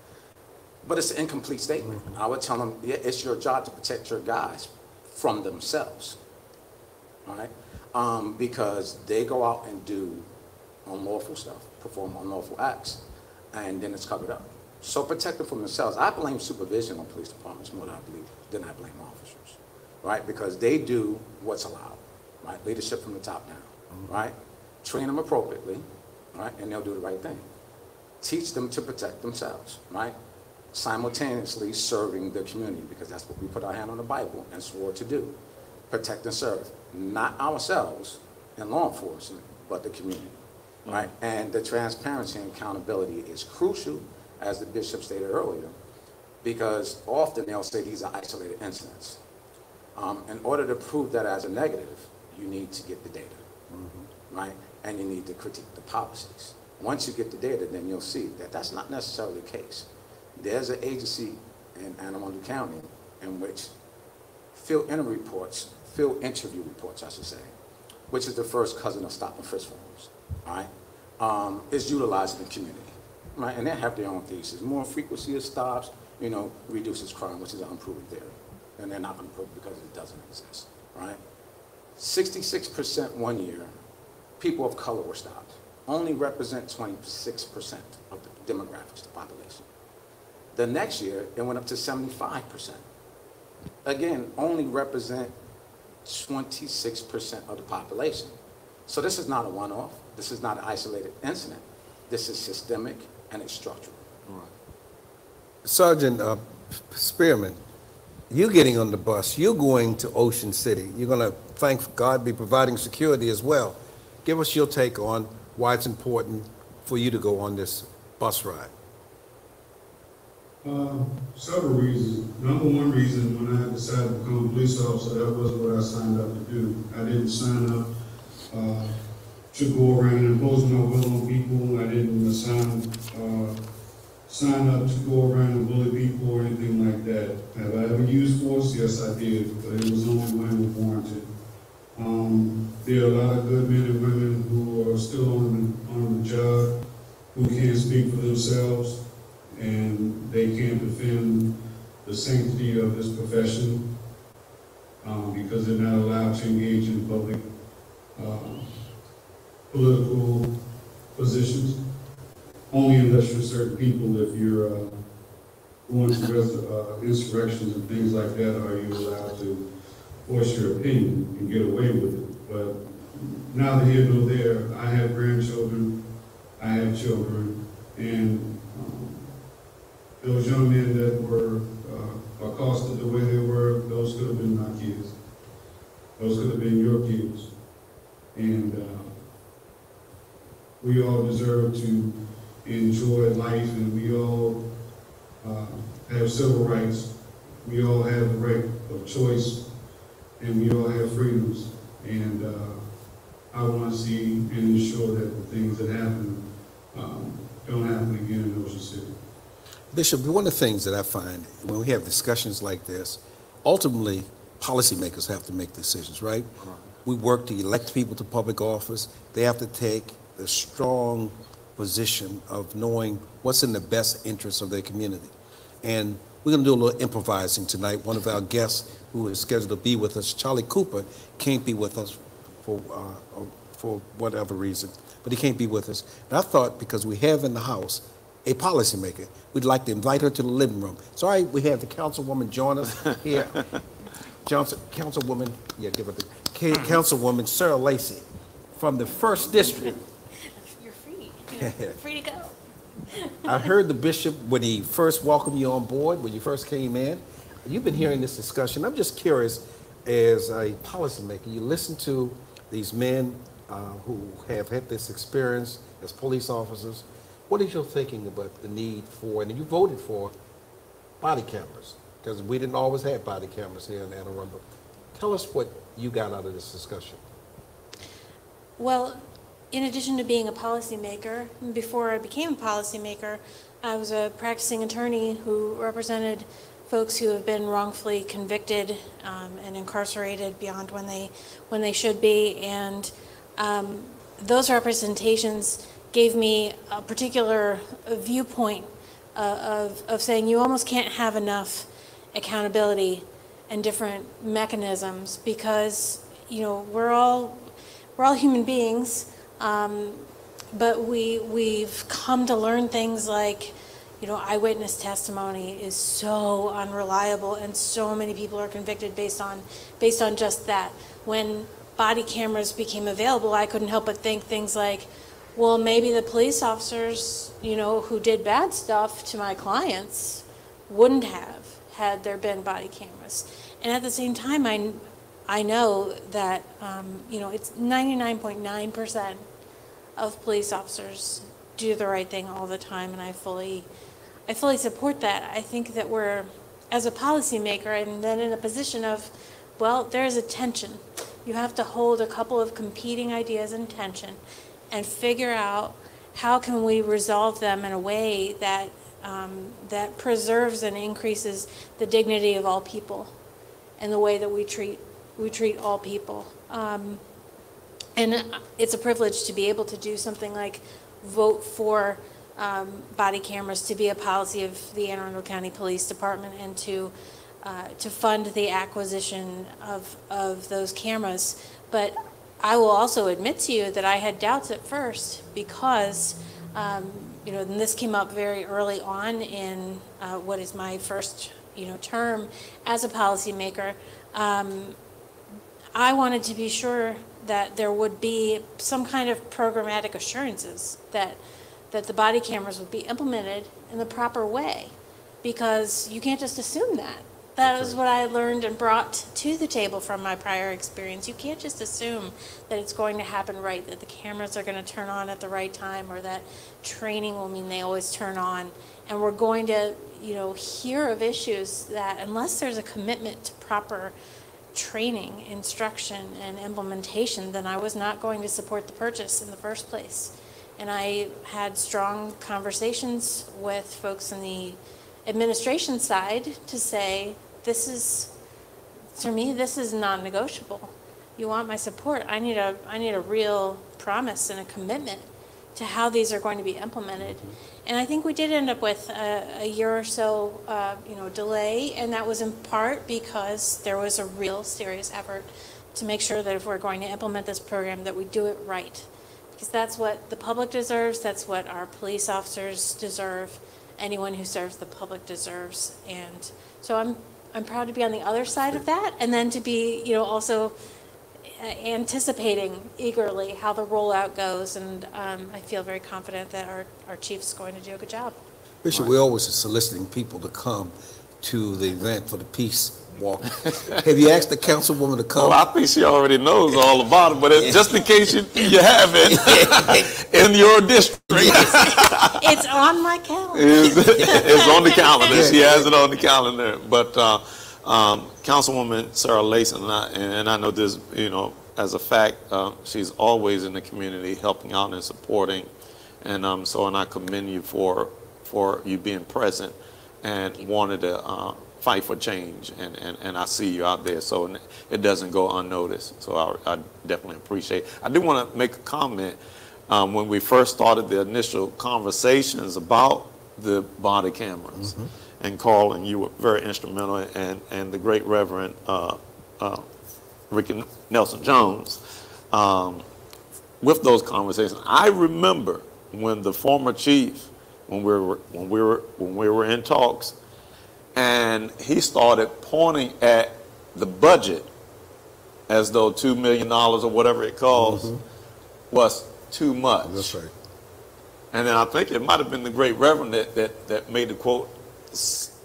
But it's an incomplete statement. I would tell them, yeah, it's your job to protect your guys from themselves. Right? Um, because they go out and do unlawful stuff. perform unlawful acts, and then it's covered up. So protect them from themselves. I blame supervision on police departments more than I believe than I blame officers, right? Because they do what's allowed, right? Leadership from the top down, right? Train them appropriately, right? And they'll do the right thing. Teach them to protect themselves, right? Simultaneously serving the community because that's what we put our hand on the Bible and swore to do. Protect and serve, not ourselves and law enforcement, but the community, right? And the transparency and accountability is crucial, as the bishop stated earlier, because often they'll say these are isolated incidents. Um, in order to prove that as a negative, you need to get the data, right? And you need to critique the policies. Once you get the data, then you'll see that that's not necessarily the case. There's an agency in Anne County in which field interview reports, field interview reports, I should say, which is the first cousin of stop and frisk forms, right, um, is utilized in the community, right? And they have their own thesis. More frequency of stops, you know, reduces crime, which is an unproven theory. And they're not going to prove it because it doesn't exist, right? 66% one year, people of color were stopped. Only represent 26% of the demographics, the population. The next year, it went up to 75%. Again, only represent 26% of the population. So this is not a one-off. This is not an isolated incident. This is systemic and it's structural. Sergeant uh, Spearman, you're getting on the bus. You're going to Ocean City. You're going to, thank God, be providing security as well. Give us your take on why it's important for you to go on this bus ride. Uh, several reasons. Number one reason, when I decided to become a police officer, that wasn't what I signed up to do. I didn't sign up uh, to go around and impose my will on people. I didn't sign, uh, sign up to go around and bully people or anything like that. Have I ever used force? Yes, I did, but it was only when warranted. Um, there are a lot of good men and women who are still on, on the job, who can't speak for themselves, and they can't defend the sanctity of this profession um, because they're not allowed to engage in public uh, political positions. Only unless you're certain people, if you're uh, going to uh, insurrections and things like that, are you allowed to voice your opinion and get away with it. But neither here nor there. I have grandchildren, I have children, and um, those young men that were uh, accosted the way they were, those could have been my kids. Those could have been your kids. And uh, we all deserve to enjoy life, and we all uh, have civil rights. We all have the right of choice, and we all have freedoms. And uh, I want to see and ensure that the things that happen um, don't happen again in Ocean City. Bishop, one of the things that I find when we have discussions like this, ultimately, policymakers have to make decisions, right? We work to elect people to public office. They have to take the strong position of knowing what's in the best interest of their community. And we're going to do a little improvising tonight. One of our guests who is scheduled to be with us, Charlie Cooper, can't be with us for, uh, for whatever reason, but he can't be with us. And I thought because we have in the House a policymaker, we'd like to invite her to the living room. So I, we have the councilwoman join us here. Johnson, Councilwoman, yeah, give her the, Councilwoman Sarah Lacey from the First District. Free to go. I heard the bishop when he first welcomed you on board, when you first came in. You've been hearing this discussion. I'm just curious, as a policymaker, you listen to these men uh, who have had this experience as police officers. What is your thinking about the need for, and you voted for, body cameras? Because we didn't always have body cameras here in Anne Arundel. Tell us what you got out of this discussion. Well, in addition to being a policymaker, before I became a policymaker, I was a practicing attorney who represented folks who have been wrongfully convicted um, and incarcerated beyond when they when they should be, and um, those representations gave me a particular viewpoint uh, of of saying you almost can't have enough accountability and different mechanisms because you know we're all we're all human beings. Um, but we, we've come to learn things like, you know, eyewitness testimony is so unreliable and so many people are convicted based on, based on just that. When body cameras became available, I couldn't help but think things like, well, maybe the police officers, you know, who did bad stuff to my clients wouldn't have had there been body cameras. And at the same time, I, I know that, um, you know, it's 99.9% of police officers do the right thing all the time, and I fully, I fully support that. I think that we're, as a policymaker, and then in a position of, well, there's a tension. You have to hold a couple of competing ideas in tension and figure out how can we resolve them in a way that um, that preserves and increases the dignity of all people and the way that we treat we treat all people. Um, and it's a privilege to be able to do something like vote for um, body cameras to be a policy of the Anne Arundel County Police Department and to uh, to fund the acquisition of of those cameras. But I will also admit to you that I had doubts at first because um, you know, this came up very early on in uh, what is my first, you know, term as a policymaker. Um, I wanted to be sure that there would be some kind of programmatic assurances that that the body cameras would be implemented in the proper way, because you can't just assume that. That is what I learned and brought to the table from my prior experience. You can't just assume that it's going to happen right, that the cameras are going to turn on at the right time, or that training will mean they always turn on. And we're going to, you know, hear of issues that unless there's a commitment to proper training, instruction, and implementation, then I was not going to support the purchase in the first place. And I had strong conversations with folks in the administration side to say, this is, to me, this is non-negotiable. You want my support. I need a, I need a real promise and a commitment to how these are going to be implemented. And I think we did end up with a, a year or so, uh, you know, delay, and that was in part because there was a real serious effort to make sure that if we're going to implement this program, that we do it right. Because that's what the public deserves, that's what our police officers deserve, anyone who serves the public deserves. And so I'm, I'm proud to be on the other side of that, and then to be, you know, also anticipating eagerly how the rollout goes, and um, I feel very confident that our, our chief's going to do a good job. Bishop, we always are soliciting people to come to the event for the peace walk. Have you asked the councilwoman to come? Well, I think she already knows all about it, but it, just in case you, you haven't in your district, It's on my calendar. it's, it's on the calendar. She has it on the calendar. But uh, um, Councilwoman Sarah Lacey, and I, and I know this, you know, as a fact, uh, she's always in the community helping out and supporting. And um, so, and I commend you for for you being present and wanted to uh, fight for change. And, and, and I see you out there, so it doesn't go unnoticed. So I, I definitely appreciate. I do want to make a comment. Um, when we first started the initial conversations about the body cameras, and Carl and you were very instrumental, and, and the great Reverend uh, uh, Ricky Nelson Jones, um, with those conversations. I remember when the former chief, when we were when we were when we were in talks, and he started pointing at the budget as though two million dollars or whatever it costs was too much. That's right. And then I think it might have been the great reverend that, that, that made the quote,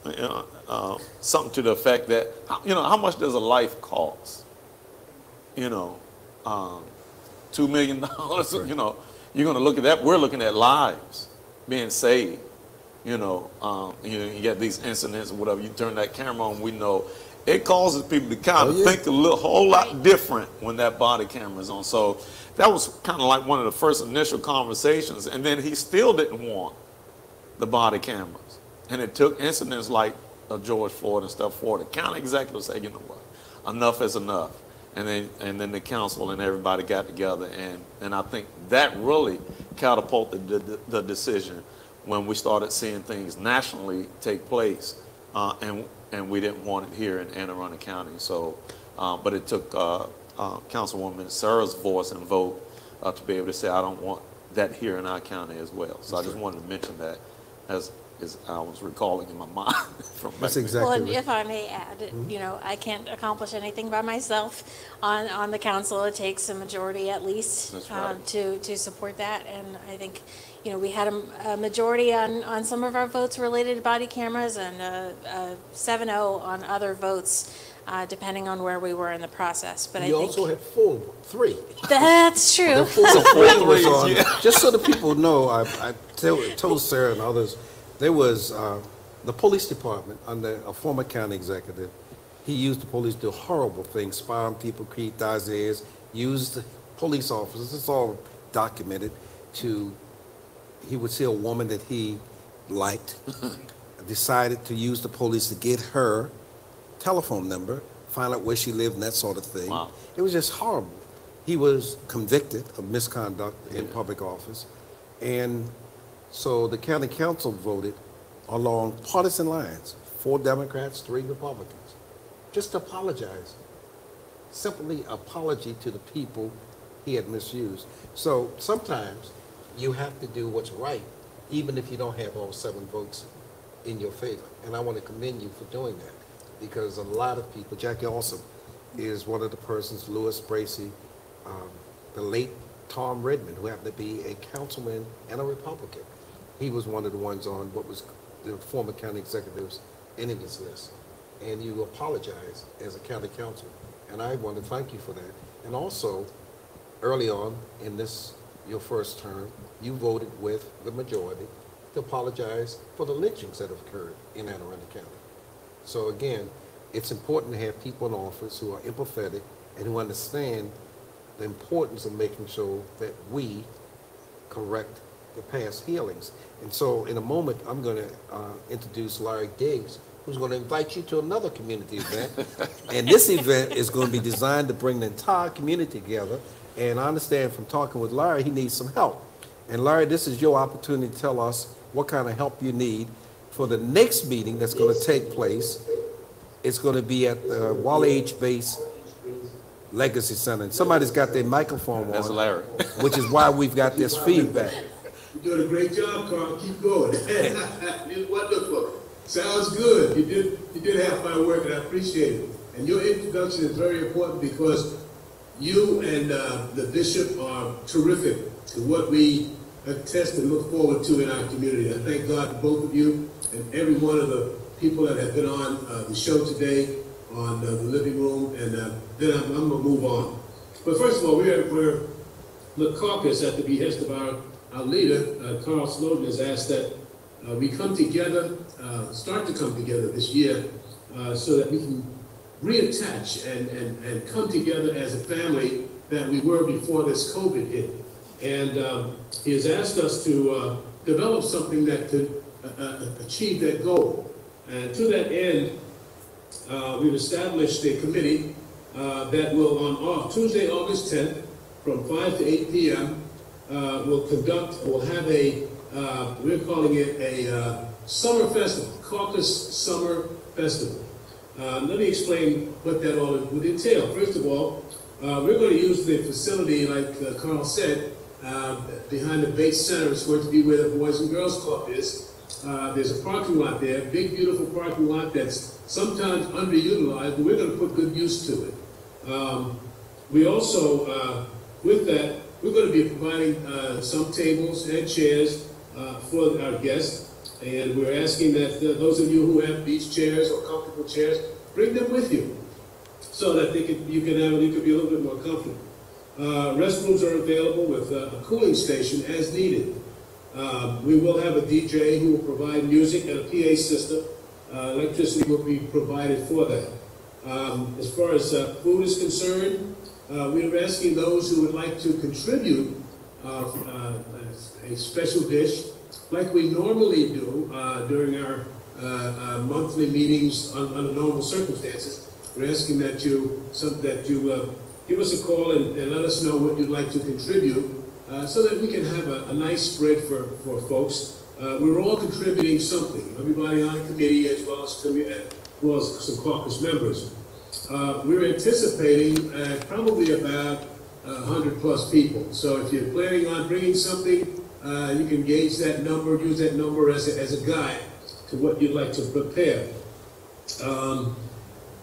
you know, uh, something to the effect that, how- you know, how much does a life cost? You know, um, $2 million, you know, you're going to look at that. We're looking at lives being saved. You know, um, you, you get these incidents or whatever, you turn that camera on, we know it causes people to kind of think a little, whole lot different when that body camera's on. So that was kind of like one of the first initial conversations. And then he still didn't want the body cameras. And it took incidents like uh, George Floyd and stuff for the county executive to say, you know what, enough is enough. And then, and then the council and everybody got together. And, and I think that really catapulted the, the, the decision when we started seeing things nationally take place. Uh, and, and we didn't want it here in Anne Arundel County. So, uh, but it took uh, uh, Councilwoman Sarah's voice and vote uh, to be able to say, I don't want that here in our county as well. So I just wanted to mention that as, as I was recalling in my mind from back That's then. exactly Well, and right. if I may add, you know, I can't accomplish anything by myself on, on the council. It takes a majority at least That's um, right. to, to support that. And I think, you know, we had a, a majority on, on some of our votes related to body cameras and a, a 7-0 on other votes, uh, depending on where we were in the process. But I You think also had four, three. that's true. The full screen was on. Just so the people know, I, I tell- told Sarah and others, there was uh, the police department under a former county executive. He used the police to do horrible things, spy on people, create dossiers, used police officers. It's all documented. To he would see a woman that he liked, decided to use the police to get her telephone number, find out where she lived, and that sort of thing. Wow. It was just horrible. He was convicted of misconduct in public office, and so the county council voted along partisan lines, four Democrats, three Republicans, just apologize. Simply apology to the people he had misused. So sometimes you have to do what's right, even if you don't have all seven votes in your favor. And I want to commend you for doing that, because a lot of people, Jackie also is one of the persons, Louis Bracey, um, the late Tom Redmond, who happened to be a councilman and a Republican. He was one of the ones on what was the former county executive's enemies list. And you apologize as a county council. And I want to thank you for that. And also, early on in this, your first term, you voted with the majority to apologize for the lynchings that have occurred in Anne Arundel County. So again, it's important to have people in office who are empathetic and who understand the importance of making sure that we correct the past healings. And so in a moment, I'm going to uh, introduce Larry Diggs, who's going to invite you to another community event. and this event is going to be designed to bring the entire community together. And I understand from talking with Larry, he needs some help. And Larry, this is your opportunity to tell us what kind of help you need for the next meeting that's going to take place. It's going to be at the Wiley H. Bates Legacy Center. And somebody's got their microphone on. That's Larry. Which is why we've got this feedback. You're doing a great job, Carl. Keep going. You're wonderful. Sounds good. You did you did have fun work, and I appreciate it. And your introduction is very important because you and uh, the bishop are terrific to what we attest and look forward to in our community. I thank God for both of you and every one of the people that have been on uh, the show today on uh, the living room. And uh, then I'm, I'm going to move on. But first of all, we're, we're the caucus at the behest of our, our leader, uh, Carl Snowden, has asked that uh, we come together, uh, start to come together this year uh, so that we can reattach and, and, and come together as a family that we were before this COVID hit. And um, he has asked us to uh, develop something that could uh, achieve that goal. And to that end, we've established a committee that will, on Tuesday, August 10th, from 5 to 8 p.m., uh, will conduct, will have a, uh, we're calling it a uh, summer festival, Caucus Summer Festival. Uh, let me explain what that all would entail. First of all, we're going to use the facility, like Carl said, behind the Bates Center. It's going to be where the Boys and Girls Club is. There's a parking lot there, big, beautiful parking lot that's sometimes underutilized, but we're going to put good use to it. Um, we also, uh, with that, we're going to be providing uh, some tables and chairs uh, for our guests. And we're asking that uh, those of you who have beach chairs or comfortable chairs, bring them with you so that they can, you can have, you can be a little bit more comfortable. Uh, restrooms are available with uh, a cooling station as needed. Um, we will have a DJ who will provide music and a PA system. Uh, electricity will be provided for that. Um, as far as uh, food is concerned, uh, we are asking those who would like to contribute uh, uh, a special dish, like we normally do uh, during our uh, monthly meetings un- under normal circumstances. We're asking that you some, that you give us a call and, and let us know what you'd like to contribute, so that we can have a, a nice spread for for folks. We're all contributing something. Everybody on the committee, as well as as well as some caucus members. Uh, we're anticipating uh, probably about uh, hundred plus people. So if you're planning on bringing something, uh, you can gauge that number, use that number as a, as a guide to what you'd like to prepare. Um,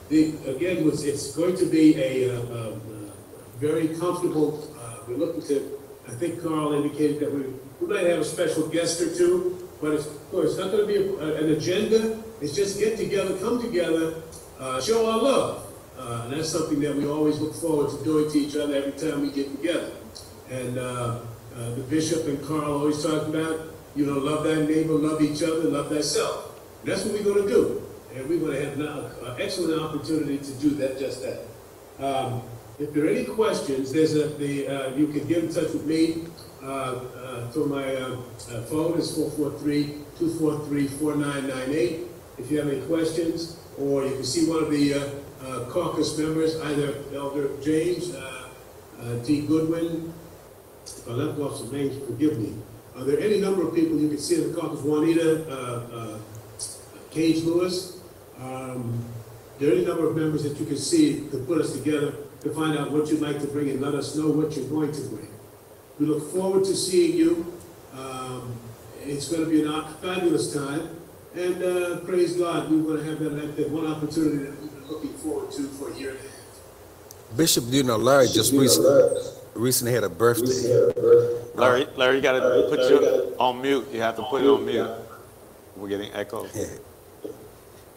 the, again, it's, going to be a, uh, uh, very comfortable, uh, we're looking to, I think Carl indicated that we, we might have a special guest or two, but it's, of course, it's not gonna be a, an agenda, it's just get together, come together, uh, show our love. Uh, and that's something that we always look forward to doing to each other every time we get together. And, uh, uh, the bishop and Carl always talk about, you know, love thy neighbor, love each other, love thyself. And that's what we're gonna do. And we're gonna have now an excellent opportunity to do that, just that. Um, if there are any questions, there's a, the, uh, you can get in touch with me, uh, uh, through my, uh, uh, phone, it's 443-243-4998. If you have any questions, or you can see one of the, uh, uh, caucus members, either Elder James, uh, uh, T. Goodwin, if I left off some names, forgive me. Are there any number of people you can see in the caucus? Juanita, uh, uh, Cage Lewis. Um, there are any number of members that you can see to put us together to find out what you'd like to bring and let us know what you're going to bring. We look forward to seeing you. Um, it's going to be a fabulous time. And uh, praise God, we're going to have that, that one opportunity looking forward to for a year and a half. Bishop, you know, Larry just recently, recently had a birthday. Larry, Larry, you got to put you on mute. You have to put it on mute. We're getting echo.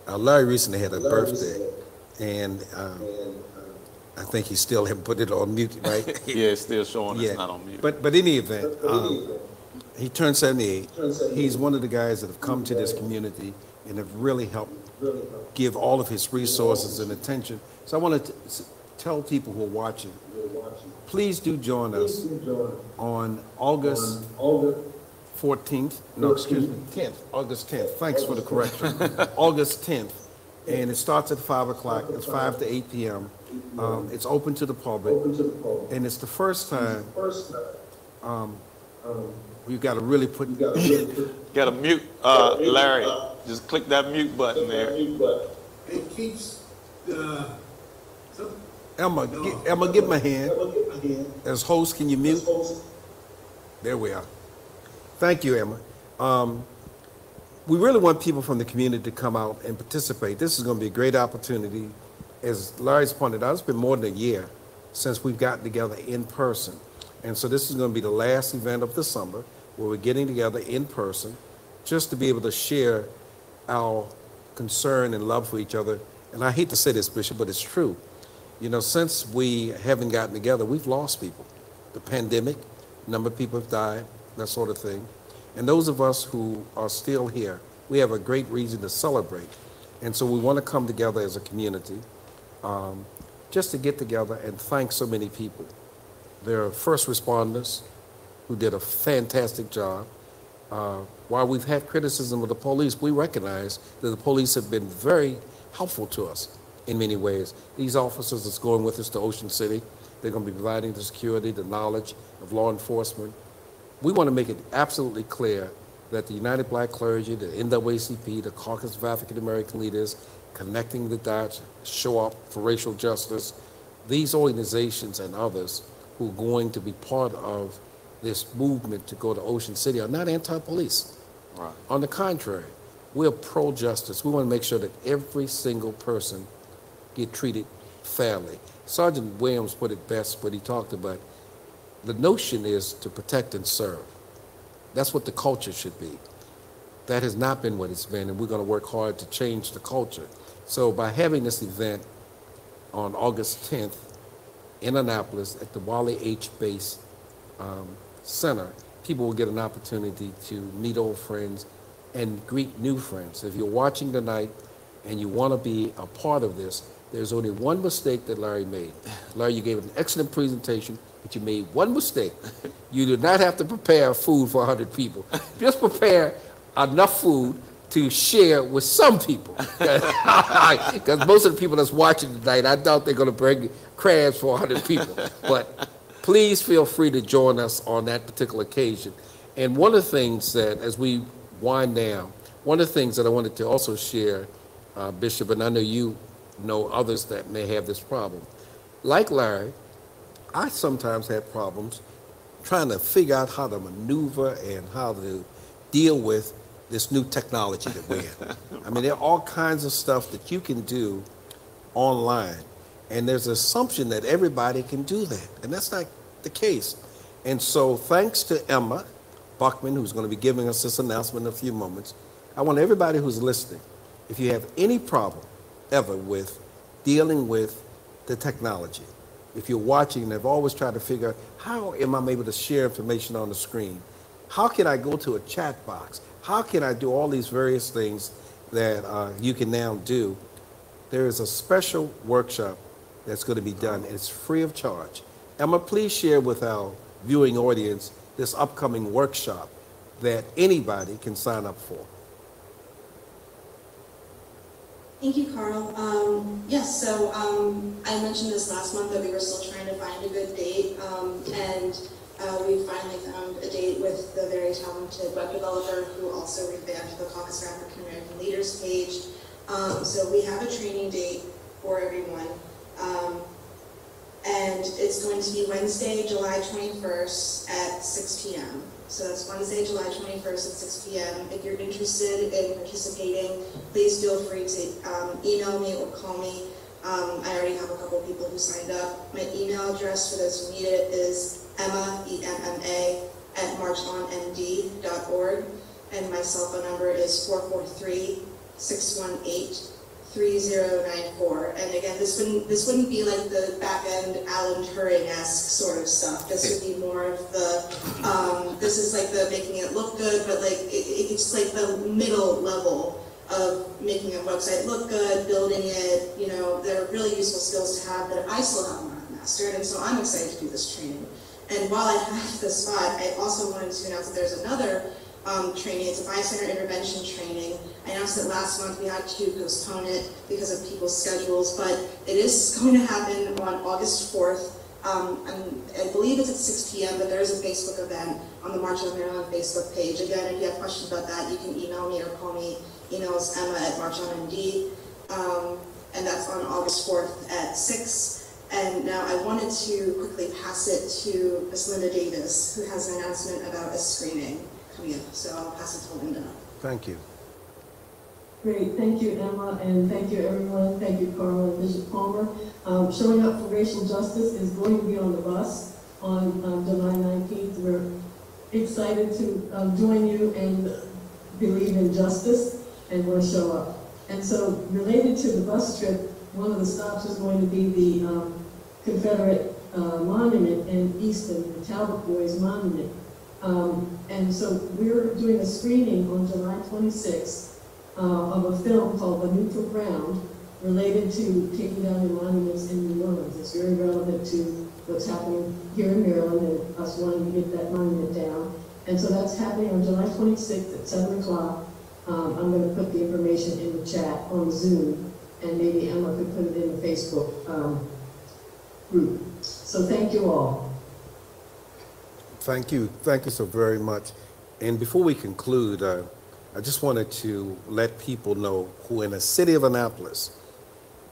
Uh, Larry recently had a birthday, and um, I think he still haven't put it on mute, right? yeah, it's still showing Yeah. it's not on mute. But but in any event, um, he turned 78. He's one of the guys that have come to this community and have really helped give all of his resources and attention. So I want to tell people who are watching, please do join us on August 14th. No, excuse me, 10th. August 10th. Thanks for the correction. August 10th, and it starts at 5 o'clock. It's 5 to 8 p.m. Um, it's open to the public, and it's the first time. Um, we've got to really put. Got to mute, uh, Larry. Just click that mute button there. It keeps, uh, some, Emma, gi- Emma, give him a hand. As host, can you mute? There we are. Thank you, Emma. Um, we really want people from the community to come out and participate. This is going to be a great opportunity. As Larry's pointed out, it's been more than a year since we've gotten together in person. And so this is going to be the last event of the summer where we're getting together in person just to be able to share our concern and love for each other. And I hate to say this, Bishop, but it's true. You know, since we haven't gotten together, we've lost people. The pandemic, number of people have died, that sort of thing. And those of us who are still here, we have a great reason to celebrate. And so we want to come together as a community um, just to get together and thank so many people. There are first responders who did a fantastic job. Uh, while we've had criticism of the police, we recognize that the police have been very helpful to us in many ways. These officers that's going with us to Ocean City, they're going to be providing the security, the knowledge of law enforcement. We want to make it absolutely clear that the United Black Clergy, the NAACP, the Caucus of African American Leaders, Connecting the Dots, Show Up for Racial Justice, these organizations and others who are going to be part of this movement to go to Ocean City are not anti-police. Right. On the contrary, we're pro-justice. We want to make sure that every single person get treated fairly. Sergeant Williams put it best when he talked about the notion is to protect and serve. That's what the culture should be. That has not been what it's been, and we're going to work hard to change the culture. So by having this event on August 10th in Annapolis at the Wiley H. Bates um, Center, people will get an opportunity to meet old friends and greet new friends. If you're watching tonight and you want to be a part of this, there's only one mistake that Larry made. Larry, you gave an excellent presentation, but you made one mistake. You did not have to prepare food for 100 people. Just prepare enough food to share with some people. Because most of the people that's watching tonight, I doubt they're going to bring crabs for 100 people. But please feel free to join us on that particular occasion. And one of the things that, as we wind down, one of the things that I wanted to also share, uh, Bishop, and I know you know others that may have this problem. Like Larry, I sometimes have problems trying to figure out how to maneuver and how to deal with this new technology that we're in. I mean, there are all kinds of stuff that you can do online, and there's an assumption that everybody can do that, and that's not the case. And so, thanks to Emma Buckman, who's going to be giving us this announcement in a few moments, I want everybody who's listening, if you have any problem ever with dealing with the technology, if you're watching and have always tried to figure out how am I able to share information on the screen? How can I go to a chat box? How can I do all these various things that uh, you can now do? There is a special workshop that's going to be done, and it's free of charge. Emma, please share with our viewing audience this upcoming workshop that anybody can sign up for. Thank you, Carl. Um, yes, so um, I mentioned this last month that we were still trying to find a good date, um, and uh, we finally found a date with the very talented web developer who also revamped the Caucus for African American Leaders page. Um, so we have a training date for everyone, um, and it's going to be Wednesday, July 21st at 6 p.m. So that's Wednesday, July 21st at 6 p.m. If you're interested in participating, please feel free to um, email me or call me. Um, I already have a couple people who signed up. My email address for those who need it is emma, E-M-M-A, at marchonmd.org. And my cell phone number is 443 618 3094. And again, this wouldn't this wouldn't be like the back end Alan Turing-esque sort of stuff. This would be more of the um, this is like the making it look good, but like it, it's like the middle level of making a website look good, building it. You know, they're really useful skills to have that I still haven't mastered, and so I'm excited to do this training. And while I have the spot, I also wanted to announce that there's another um, training. It's a bystander intervention training. I announced that last month we had to postpone it because of people's schedules, but it is going to happen on August 4th. Um, I believe it's at 6 p.m., but there is a Facebook event on the March on Maryland Facebook page. Again, if you have questions about that, you can email me or call me. Email is emma at marchonmd, um, and that's on August 4th at 6. And now I wanted to quickly pass it to Ms. Linda Davis, who has an announcement about a screening coming up. So I'll pass it to Linda. Thank you. Great, thank you, Emma, and thank you, everyone. Thank you, Carl and Bishop Palmer. Um, showing up for racial justice is going to be on the bus on um, July 19th. We're excited to um, join you and believe in justice and we'll show up. And so, related to the bus trip, one of the stops is going to be the um, Confederate uh, monument in Easton, the Talbot Boys Monument. Um, and so we're doing a screening on July 26th uh, of a film called The Neutral Ground related to taking down the monuments in New Orleans. It's very relevant to what's happening here in Maryland and us wanting to get that monument down. And so that's happening on July 26th at 7 o'clock. Um, I'm going to put the information in the chat on Zoom, and maybe Emma could put it in the Facebook um, group. So thank you all. Thank you. Thank you so very much. And before we conclude, uh, I just wanted to let people know who in the city of Annapolis,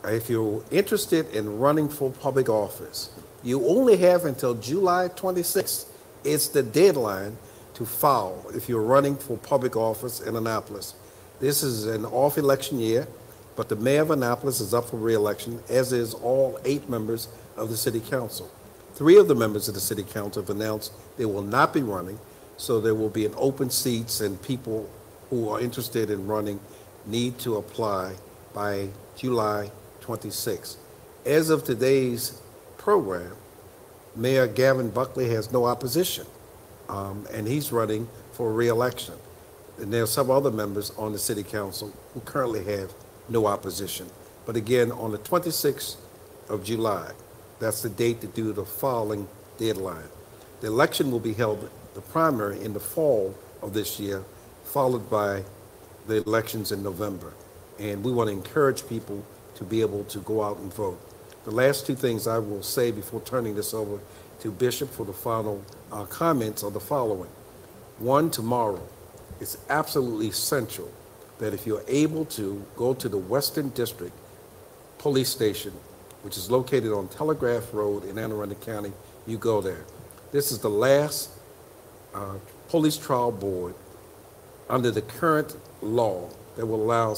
if you're interested in running for public office, you only have until July 26th. It's the deadline to file if you're running for public office in Annapolis. This is an off election year, but the mayor of Annapolis is up for reelection, as is all eight members of the city council. Three of the members of the city council have announced they will not be running, so there will be an open seats and people who are interested in running need to apply by July 26. As of today's program, Mayor Gavin Buckley has no opposition, um, and he's running for reelection. And there are several other members on the city council who currently have no opposition. But again, on the 26th of July, that's the date to do the filing deadline. The election will be held, the primary, in the fall of this year, followed by the elections in November. And we want to encourage people to be able to go out and vote. The last two things I will say before turning this over to Bishop for the final uh, comments are the following. One, tomorrow, it's absolutely essential that if you're able to go to the Western District Police Station which is located on Telegraph Road in Anne Arundel County. You go there. This is the last uh, police trial board under the current law that will allow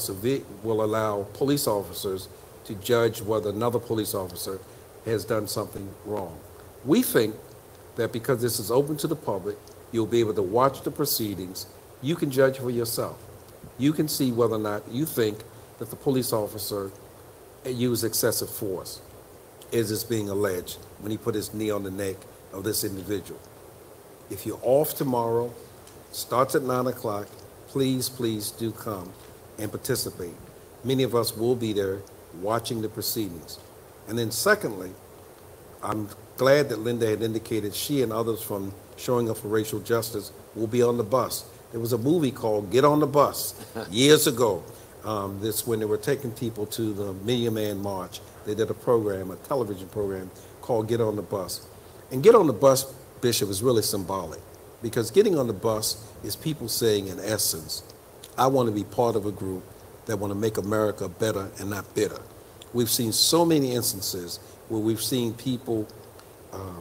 will allow police officers to judge whether another police officer has done something wrong. We think that because this is open to the public, you'll be able to watch the proceedings. You can judge for yourself. You can see whether or not you think that the police officer used excessive force, as is being alleged when he put his knee on the neck of this individual. If you're off tomorrow, starts at 9 o'clock, please, please do come and participate. Many of us will be there watching the proceedings. And then secondly, I'm glad that Linda had indicated she and others from Showing Up for Racial Justice will be on the bus. There was a movie called Get on the Bus years ago. Um, this when they were taking people to the Million Man March. They did a program, a television program called Get on the Bus. And Get on the Bus, Bishop, is really symbolic because getting on the bus is people saying, in essence, I want to be part of a group that want to make America better and not bitter. We've seen so many instances where we've seen people uh,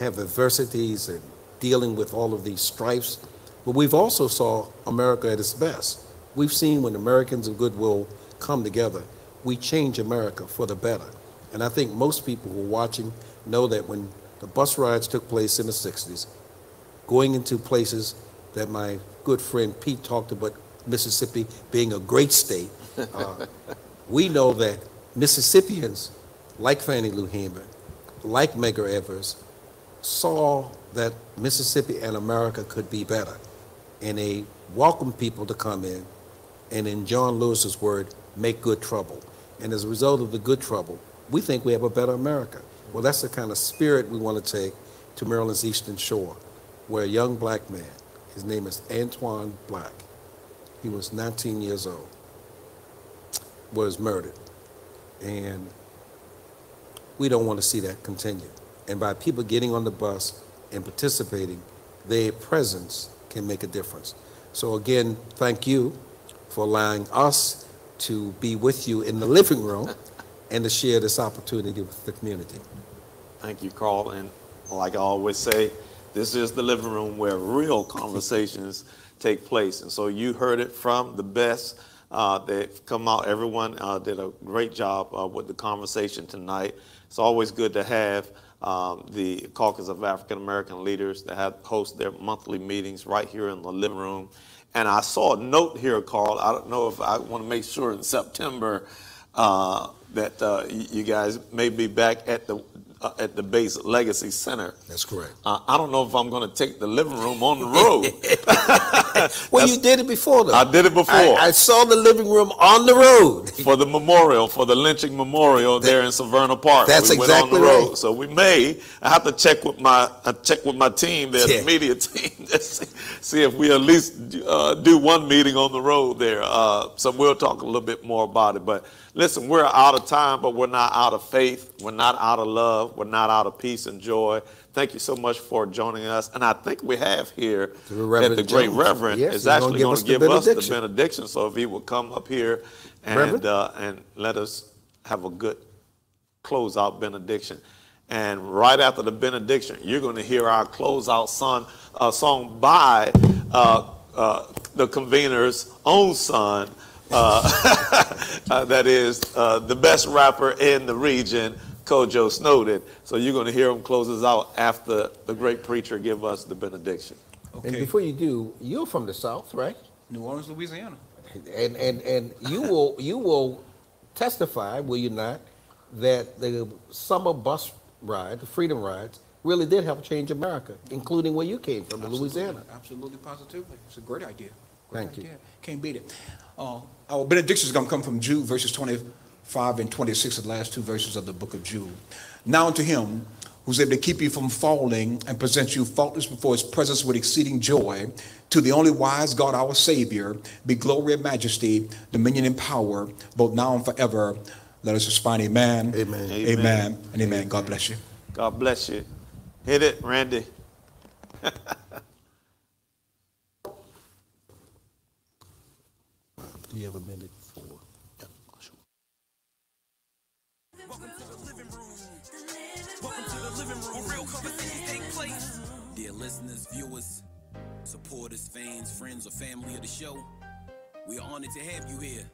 have adversities and dealing with all of these strifes, but we've also saw America at its best. We've seen when Americans of goodwill come together, we change America for the better. And I think most people who are watching know that when the bus rides took place in the 60s, going into places that my good friend Pete talked about, Mississippi being a great state, uh, we know that Mississippians, like Fannie Lou Hamer, like Medgar Evers, saw that Mississippi and America could be better. And they welcomed people to come in, and in John Lewis's word, make good trouble. And as a result of the good trouble, we think we have a better America. Well, that's the kind of spirit we want to take to Maryland's Eastern Shore, where a young black man, his name is Anton Black, he was 19 years old, was murdered. And we don't want to see that continue. And by people getting on the bus and participating, their presence can make a difference. So again, thank you for allowing us to be with you in the living room and to share this opportunity with the community. Thank you, Carl. And like I always say, this is the living room where real conversations take place. And so you heard it from the best. Uh, they've come out. Everyone uh, did a great job uh, with the conversation tonight. It's always good to have um, the Caucus of African American Leaders that have, host their monthly meetings right here in the living room. And I saw a note here, Carl. I don't know if I want to make sure in September uh, that uh, you guys may be back at the uh, at the Bates Legacy Center. That's correct. Uh, I don't know if I'm going to take the living room on the road. well, you did it before, though. I did it before. I, I, saw the living room on the road for the memorial, for the lynching memorial that, there in Severna Park. That's we exactly right. Road. So we may. I have to check with my uh, check with my team, there, yeah. the media team, see, see, if we at least uh, do one meeting on the road there. Uh, so we'll talk a little bit more about it, but. Listen, we're out of time, but we're not out of faith. We're not out of love. We're not out of peace and joy. Thank you so much for joining us. And I think we have here the that the great Reverend yes, is actually going to give, us, us the benediction. So if he will come up here and uh, and let us have a good closeout benediction. And right after the benediction, you're going to hear our closeout song, uh, song by uh, uh the convener's own son, uh, uh, that is uh, the best rapper in the region, Kojo Snowden. So you're going to hear him close us out after the great preacher give us the benediction. Okay. And before you do, you're from the South, right? New Orleans, Louisiana. And and and you will you will testify, will you not, that the summer bus ride, the Freedom Rides, really did help change America, including where you came from, Absolutely. Louisiana. Absolutely, positively. It's a great idea. Great Thank idea. you. Can't beat it. Uh, our benediction is going to come from Jude, verses 25 and 26, the last two verses of the book of Jude. Now unto him who's able to keep you from falling and present you faultless before his presence with exceeding joy, to the only wise God, our Savior, be glory and majesty, dominion and power, both now and forever. Let us respond, amen. Amen. Amen. amen. And amen. God bless you. God bless you. Hit it, Randy. Do you have a minute for? Yeah, sure. Welcome to the living room. Welcome to the living room. Where real conversations take place. Dear listeners, viewers, supporters, fans, friends, or family of the show, we are honored to have you here.